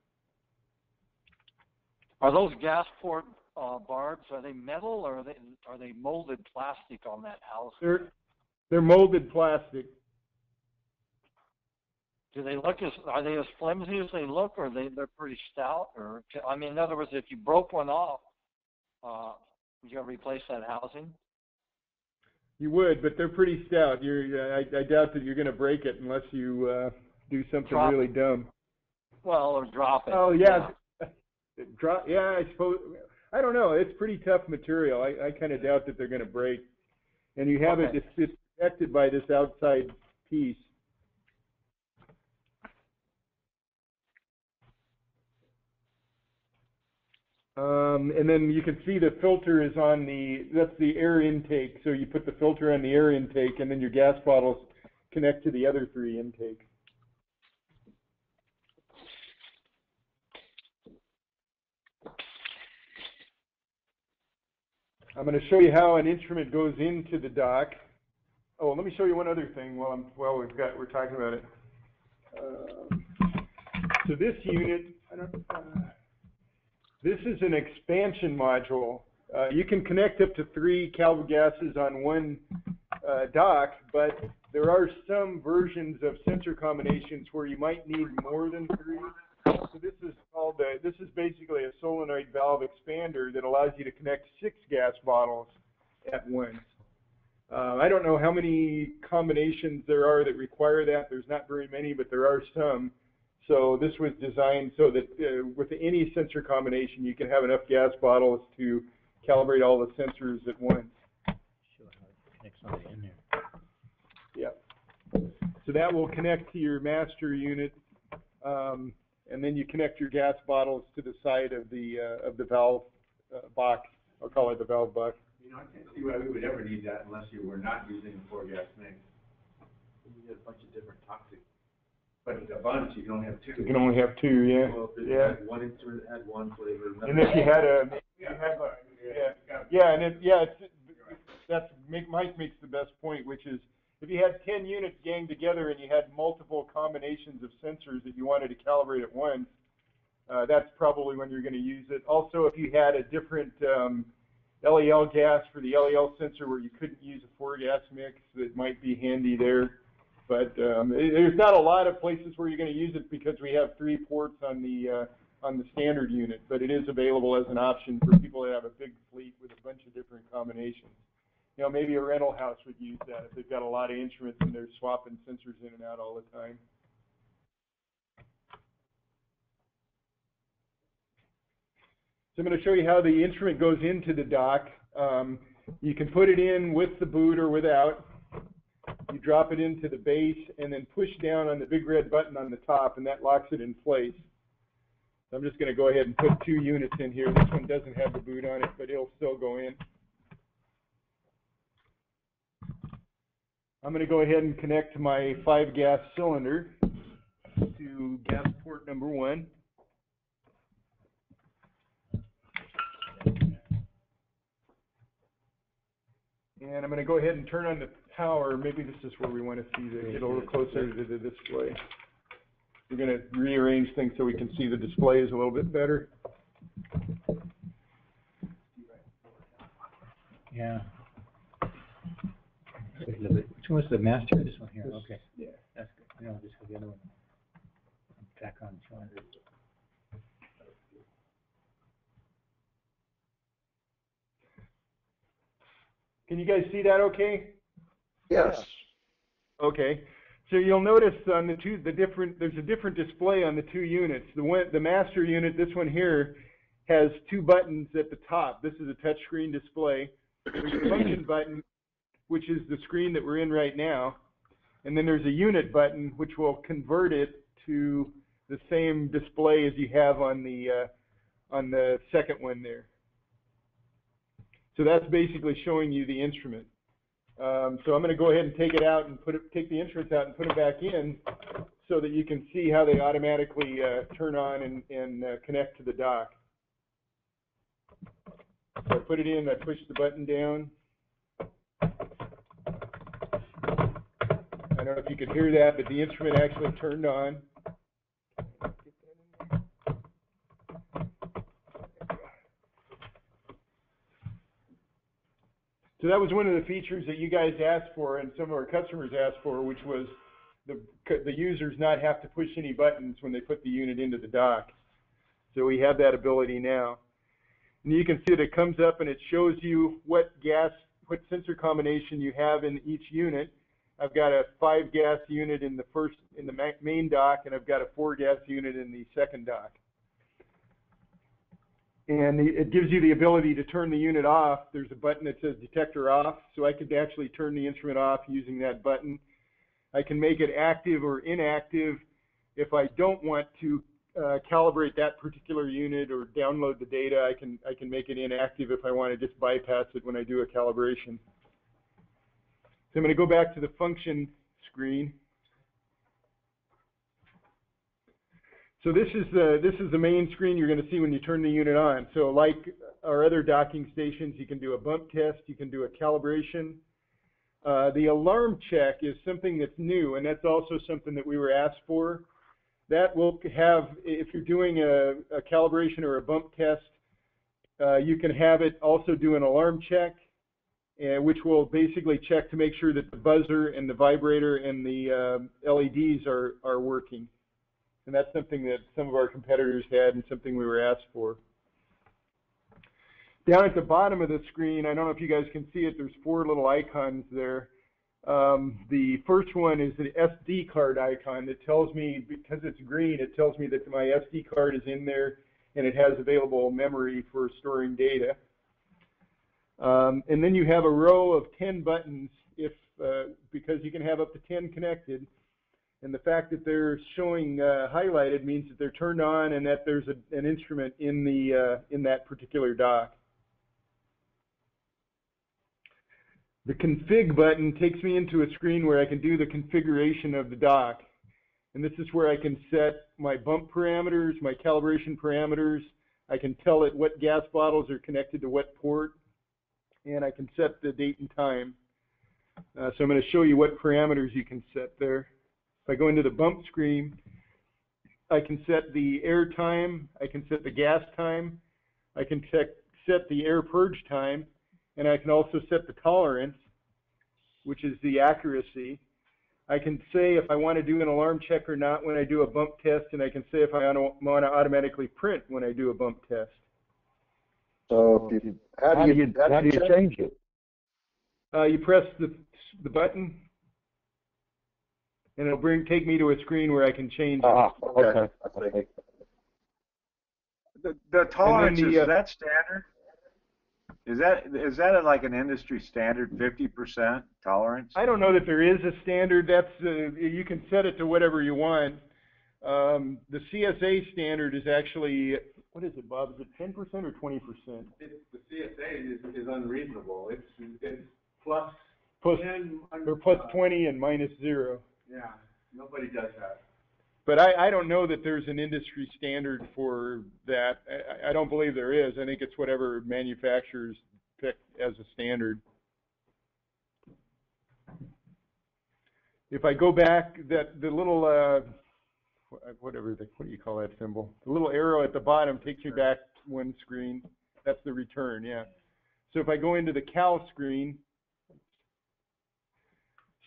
Are those gas port uh, barbs? Are they metal or are they are they molded plastic on that house? They're, they're molded plastic. Do they look as are they as flimsy as they look, or they they're pretty stout? Or I mean, in other words, if you broke one off, uh, would you ever replace that housing? You would, but they're pretty stout. You're, I, I doubt that you're going to break it unless you uh, do something Drop really dumb. Well, or drop it. Oh yeah, drop. Yeah, I suppose. I don't know. It's pretty tough material. I, I kind of doubt that they're going to break. And you have Okay. it. It's, it's protected by this outside piece. Um, and then you can see the filter is on the, that's the air intake. So you put the filter on the air intake and then your gas bottles connect to the other three intakes. I'm going to show you how an instrument goes into the dock. Oh, let me show you one other thing while I'm, while we've got, we're talking about it. Uh, so this unit, I don't, uh, this is an expansion module. Uh, you can connect up to three Calvo gases on one uh, dock, but there are some versions of sensor combinations where you might need more than three. So this is called a, this is basically a solenoid valve expander that allows you to connect six gas bottles at once. Uh, I don't know how many combinations there are that require that. There's not very many, but there are some. So this was designed so that uh, with any sensor combination, you can have enough gas bottles to calibrate all the sensors at once. Yeah. So that will connect to your master unit, um, and then you connect your gas bottles to the side of the uh, of the valve uh, box. I'll call it the valve box. You know, I can't see why we would ever need that unless you were not using a four gas mix. You get a bunch of different toxic, but a bunch, you can only have two. You can only have two, yeah. Well, if it Yeah. had one instrument, had one flavor. And if you had a, you had, yeah, yeah, and it, yeah, it's, that's, make, Mike makes the best point, which is, if you had ten units ganged together and you had multiple combinations of sensors that you wanted to calibrate at once, uh, that's probably when you're gonna use it. Also, if you had a different, um, LEL gas for the LEL sensor where you couldn't use a four gas mix, that might be handy there. But, um, it, there's not a lot of places where you're gonna use it because we have three ports on the, uh, on the standard unit, but it is available as an option for people that have a big fleet with a bunch of different combinations. You know, maybe a rental house would use that if they've got a lot of instruments and they're swapping sensors in and out all the time. So I'm going to show you how the instrument goes into the dock. Um, you can put it in with the boot or without. You drop it into the base and then push down on the big red button on the top and that locks it in place. I'm just going to go ahead and put two units in here. This one doesn't have the boot on it, but it'll still go in. I'm going to go ahead and connect my five gas cylinder to gas port number one. And I'm going to go ahead and turn on the power. Maybe this is where we want to see the, get a little closer to the display. We're going to rearrange things so we can see the displays a little bit better. Yeah. Which one's the master? This one here, okay. Yeah. That's good. Know, just have the other one. Back on. Can you guys see that okay? Yes. Okay. So you'll notice on the two, the different, there's a different display on the two units. The one, the master unit, this one here, has two buttons at the top. This is a touchscreen display. There's a function button, which is the screen that we're in right now. And then there's a unit button, which will convert it to the same display as you have on the, uh, on the second one there. So that's basically showing you the instrument. Um, so I'm going to go ahead and take it out and put it, take the instruments out and put them back in so that you can see how they automatically uh, turn on and, and uh, connect to the dock. So I put it in, I push the button down. I don't know if you could hear that, but the instrument actually turned on. So that was one of the features that you guys asked for and some of our customers asked for, which was the, the users not have to push any buttons when they put the unit into the dock. So we have that ability now. And you can see that it comes up and it shows you what gas, what sensor combination you have in each unit. I've got a five gas unit in the first, in the main dock, and I've got a four gas unit in the second dock. And it gives you the ability to turn the unit off. There's a button that says detector off, so I could actually turn the instrument off using that button. I can make it active or inactive if I don't want to uh, calibrate that particular unit or download the data. I can I can make it inactive if I want to just bypass it when I do a calibration. So I'm going to go back to the function screen. So this is the this is the main screen you're going to see when you turn the unit on. So like our other docking stations, you can do a bump test, you can do a calibration. Uh, the alarm check is something that's new, and that's also something that we were asked for. That will have, if you're doing a, a calibration or a bump test, uh, you can have it also do an alarm check, uh, which will basically check to make sure that the buzzer and the vibrator and the uh, LEDs are, are working. And that's something that some of our competitors had and something we were asked for. Down at the bottom of the screen, I don't know if you guys can see it, there's four little icons there. Um, the first one is an SD card icon that tells me, because it's green, it tells me that my SD card is in there and it has available memory for storing data. Um, and then you have a row of 10 buttons if, uh, because you can have up to 10 connected. And the fact that they're showing uh, highlighted means that they're turned on and that there's a, an instrument in the uh, in that particular dock. The config button takes me into a screen where I can do the configuration of the dock. And this is where I can set my bump parameters, my calibration parameters. I can tell it what gas bottles are connected to what port. And I can set the date and time. Uh, so I'm going to show you what parameters you can set there. If I go into the bump screen, I can set the air time, I can set the gas time, I can set, set the air purge time, and I can also set the tolerance, which is the accuracy. I can say if I want to do an alarm check or not when I do a bump test, and I can say if I want to automatically print when I do a bump test. So if you, how do you, how do you change it? Uh, you press the, the button, and it'll bring take me to a screen where I can change it. Ah, okay. okay. The, the tolerance, the, is uh, that standard? Is that, is that like an industry standard, fifty percent tolerance? I don't know that there is a standard. That's uh, you can set it to whatever you want. Um, the CSA standard is actually what is it, Bob? Is it ten percent or twenty percent? It's, the CSA is, is unreasonable. It's, it's plus Plus 10, or plus uh, twenty and minus zero. Yeah, nobody does that. But I, I don't know that there's an industry standard for that. I, I don't believe there is. I think it's whatever manufacturers pick as a standard. If I go back, that the little uh, whatever the, what do you call that symbol? The little arrow at the bottom takes me back one screen. That's the return, yeah. So if I go into the cal screen,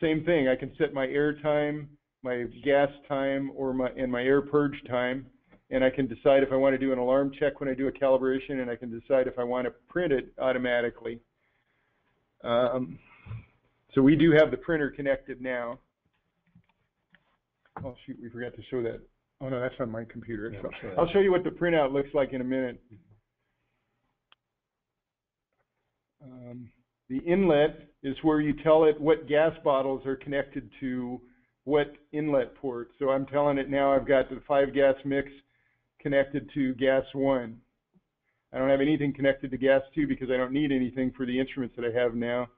same thing. I can set my air time, my gas time, or my and my air purge time, and I can decide if I want to do an alarm check when I do a calibration, and I can decide if I want to print it automatically. Um, so we do have the printer connected now. Oh shoot, we forgot to show that. Oh no, that's on my computer. Yeah, So. I'll show you what the printout looks like in a minute. Um, the inlet is where you tell it what gas bottles are connected to what inlet port. So I'm telling it now I've got the five gas mix connected to gas one. I don't have anything connected to gas two because I don't need anything for the instruments that I have now.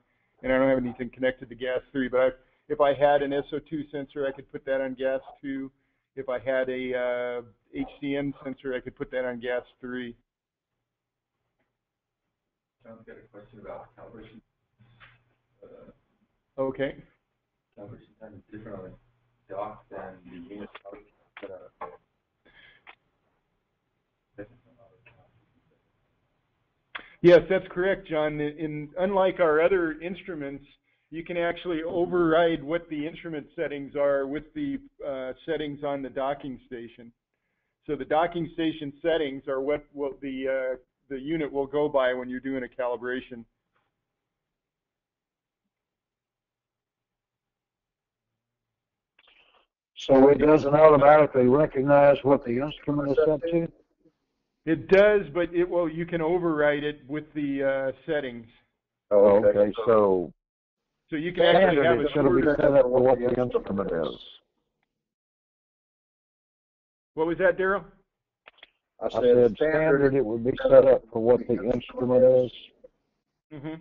And I don't have anything connected to gas three, but I, if I had an SO2 sensor, I could put that on gas two. If I had a uh, HCN sensor, I could put that on gas three. John's got a question about calibration. Uh, Okay. calibration time is different on a dock than the unit. Uh, Yes, that's correct, John. In, in unlike our other instruments, you can actually override what the instrument settings are with the uh, settings on the docking station. So the docking station settings are what will the uh, the unit will go by when you're doing a calibration. So it doesn't automatically recognize what the instrument is set to? It does, but it will. You can override it with the uh, settings. Oh, okay, so So you can actually have it's gonna be set up for what the instrument is. What was that, Daryl? I said standard, it would be set up for what the instrument is. hmm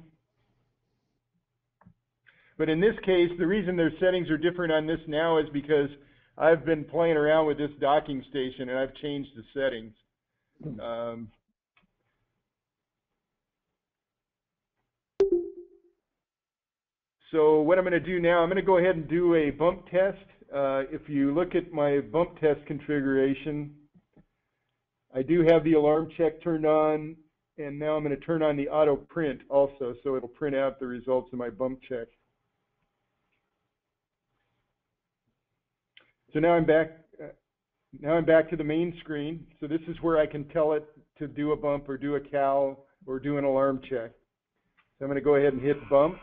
But in this case, the reason their settings are different on this now is because I've been playing around with this docking station and I've changed the settings. Um, so what I'm going to do now, I'm going to go ahead and do a bump test. Uh, if you look at my bump test configuration, I do have the alarm check turned on, and now I'm going to turn on the auto print also, so it'll print out the results of my bump check. So now I'm back. Uh, now I'm back to the main screen. So this is where I can tell it to do a bump or do a cal or do an alarm check. So I'm going to go ahead and hit bump.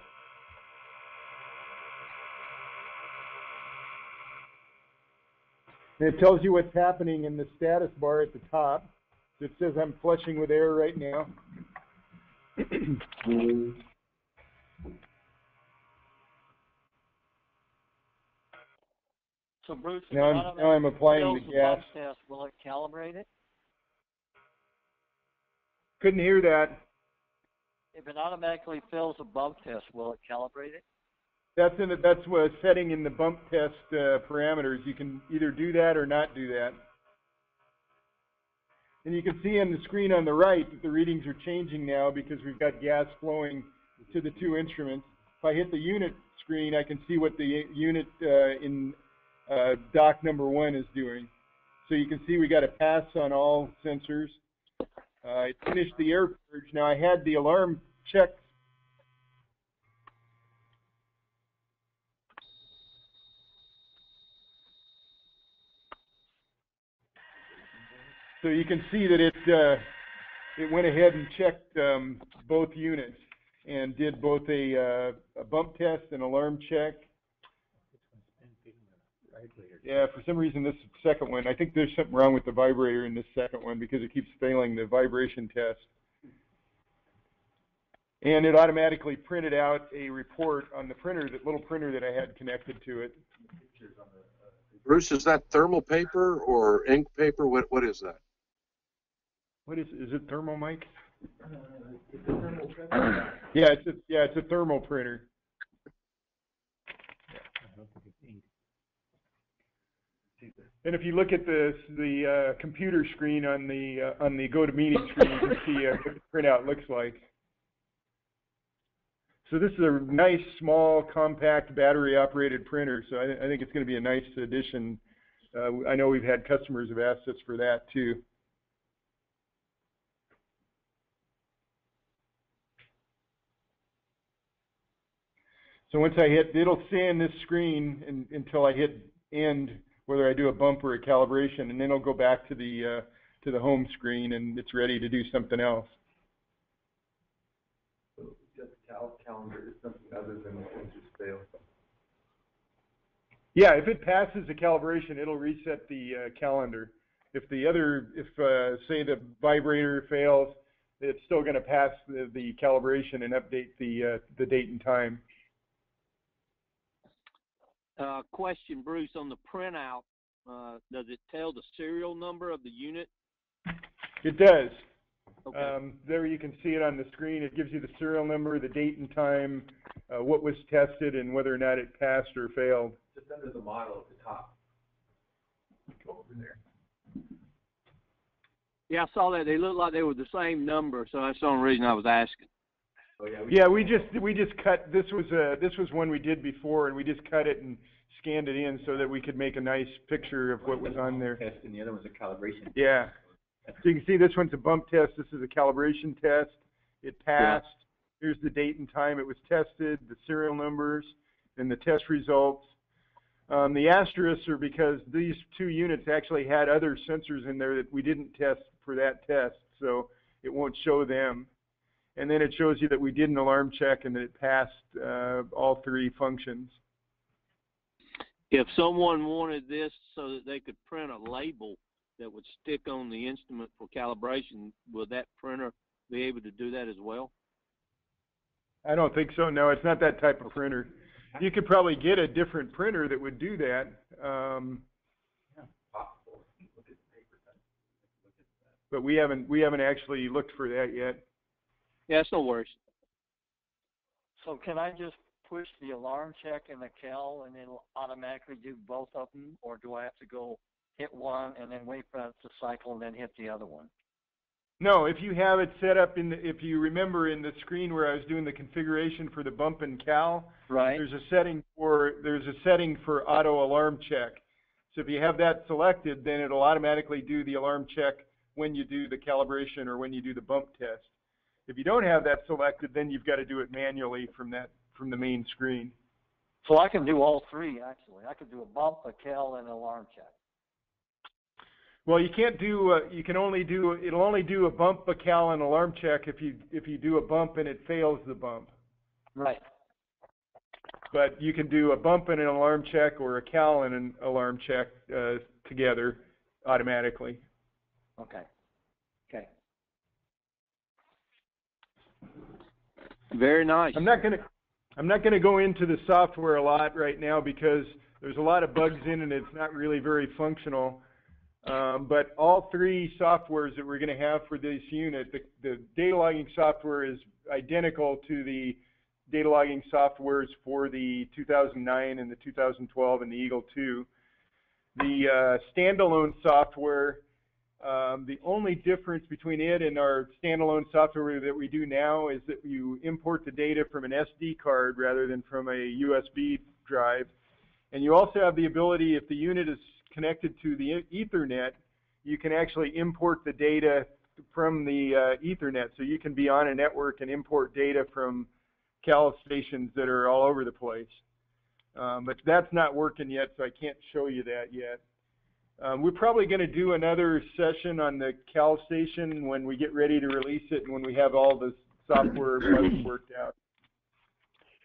And it tells you what's happening in the status bar at the top. It says I'm flushing with air right now. So Bruce, Now I'm- now I'm applying the gas. test, will it calibrate it? Couldn't hear that. If it automatically fills a bump test, will it calibrate it? That's in the, that's what setting in the bump test uh, parameters. You can either do that or not do that. And you can see on the screen on the right that the readings are changing now because we've got gas flowing to the two instruments. If I hit the unit screen, I can see what the unit uh, in uh, dock number one is doing. So you can see we got a pass on all sensors. Uh, finished the air purge. Now I had the alarm check So you can see that it uh, it went ahead and checked um, both units and did both a, uh, a bump test and alarm check. Yeah, for some reason this second one, I think there's something wrong with the vibrator in this second one because it keeps failing the vibration test. And it automatically printed out a report on the printer, that little printer that I had connected to it. Bruce, is that thermal paper or ink paper? What what is that? What is, is it thermal, Mike? Yeah, it's a, yeah, it's a thermal printer. And if you look at the, the, uh, computer screen on the, uh, on the GoToMeeting screen, you can see, uh, what the printout looks like. So this is a nice, small, compact, battery-operated printer, so I, I think it's gonna be a nice addition. Uh, I know we've had customers have asked us for that, too. So once I hit, it'll stay in this screen in, until I hit end, whether I do a bump or a calibration, and then it'll go back to the uh, to the home screen, and it's ready to do something else. So just cal- calendar is something other than the sensors fail. Yeah, if it passes the calibration, it'll reset the uh, calendar. If the other, if uh, say the vibrator fails, it's still going to pass the, the calibration and update the uh, the date and time. Uh, question, Bruce, on the printout, uh, does it tell the serial number of the unit? It does. Okay. Um, there you can see it on the screen. It gives you the serial number, the date and time, uh, what was tested, and whether or not it passed or failed. Just under the model at the top. Go over there. Yeah, I saw that. They looked like they were the same number, so that's the only reason I was asking. Oh, yeah. Yeah, we just we just cut. This was uh this was one we did before, and we just cut it and scanned it in so that we could make a nice picture of what was on there. Test and the other one's a calibration. Yeah. So you can see this one's a bump test. This is a calibration test. It passed. Here's the date and time it was tested, the serial numbers, and the test results. Um, the asterisks are because these two units actually had other sensors in there that we didn't test for that test, so it won't show them. And then it shows you that we did an alarm check and that it passed uh, all three functions. If someone wanted this so that they could print a label that would stick on the instrument for calibration, would that printer be able to do that as well? I don't think so. No, it's not that type of printer. You could probably get a different printer that would do that. Um, Possible. Look at the paper. Look at that. but we haven't we haven't actually looked for that yet. Yeah, it's no worries. So can I just push the alarm check and the cal and it'll automatically do both of them? Or do I have to go hit one and then wait for it to cycle and then hit the other one? No, if you have it set up in the, if you remember in the screen where I was doing the configuration for the bump and cal, Right. there's a setting for there's a setting for auto alarm check. So if you have that selected, then it'll automatically do the alarm check when you do the calibration or when you do the bump test. If you don't have that selected, then you've got to do it manually from that from the main screen. So I can do all three actually. I could do a bump, a cal, and an alarm check. Well, you can't do. Uh, you can only do. It'll only do a bump, a cal, and alarm check if you if you do a bump and it fails the bump. Right. But you can do a bump and an alarm check or a cal and an alarm check uh, together automatically. Okay. Okay. Very nice. I'm not gonna. I'm not gonna go into the software a lot right now because there's a lot of bugs in it. It's not really very functional. Um, but all three softwares that we're going to have for this unit, the, the data logging software is identical to the data logging softwares for the 2009 and the 2012 and the Eagle 2. The uh, standalone software, um, the only difference between it and our standalone software that we do now is that you import the data from an SD card rather than from a USB drive. And you also have the ability, if the unit is connected to the Ethernet, you can actually import the data from the uh, Ethernet. So you can be on a network and import data from cal stations that are all over the place. Um, but that's not working yet, so I can't show you that yet. Um, we're probably going to do another session on the cal station when we get ready to release it and when we have all the software bugs worked out.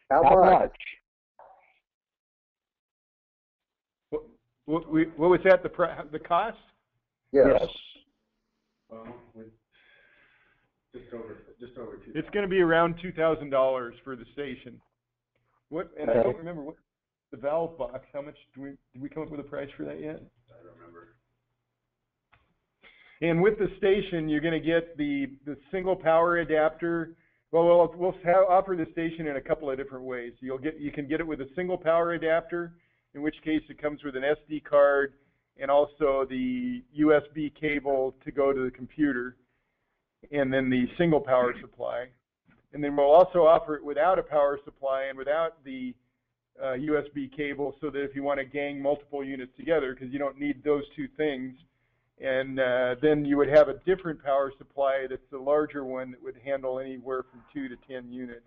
How How much? much? What, what, we- what was that, the, the cost? Yes. Well, with just over, just over two. It's going to be around two thousand dollars for the station. What? And I don't remember what the valve box. How much do we did we come up with a price for that yet? And with the station, you're going to get the the single power adapter. Well, we'll, we'll have, offer the station in a couple of different ways. You'll get you can get it with a single power adapter, in which case it comes with an SD card and also the USB cable to go to the computer, and then the single power supply. And then we'll also offer it without a power supply and without the uh, USB cable, so that if you want to gang multiple units together, because you don't need those two things, and uh, then you would have a different power supply that's a larger one that would handle anywhere from two to ten units.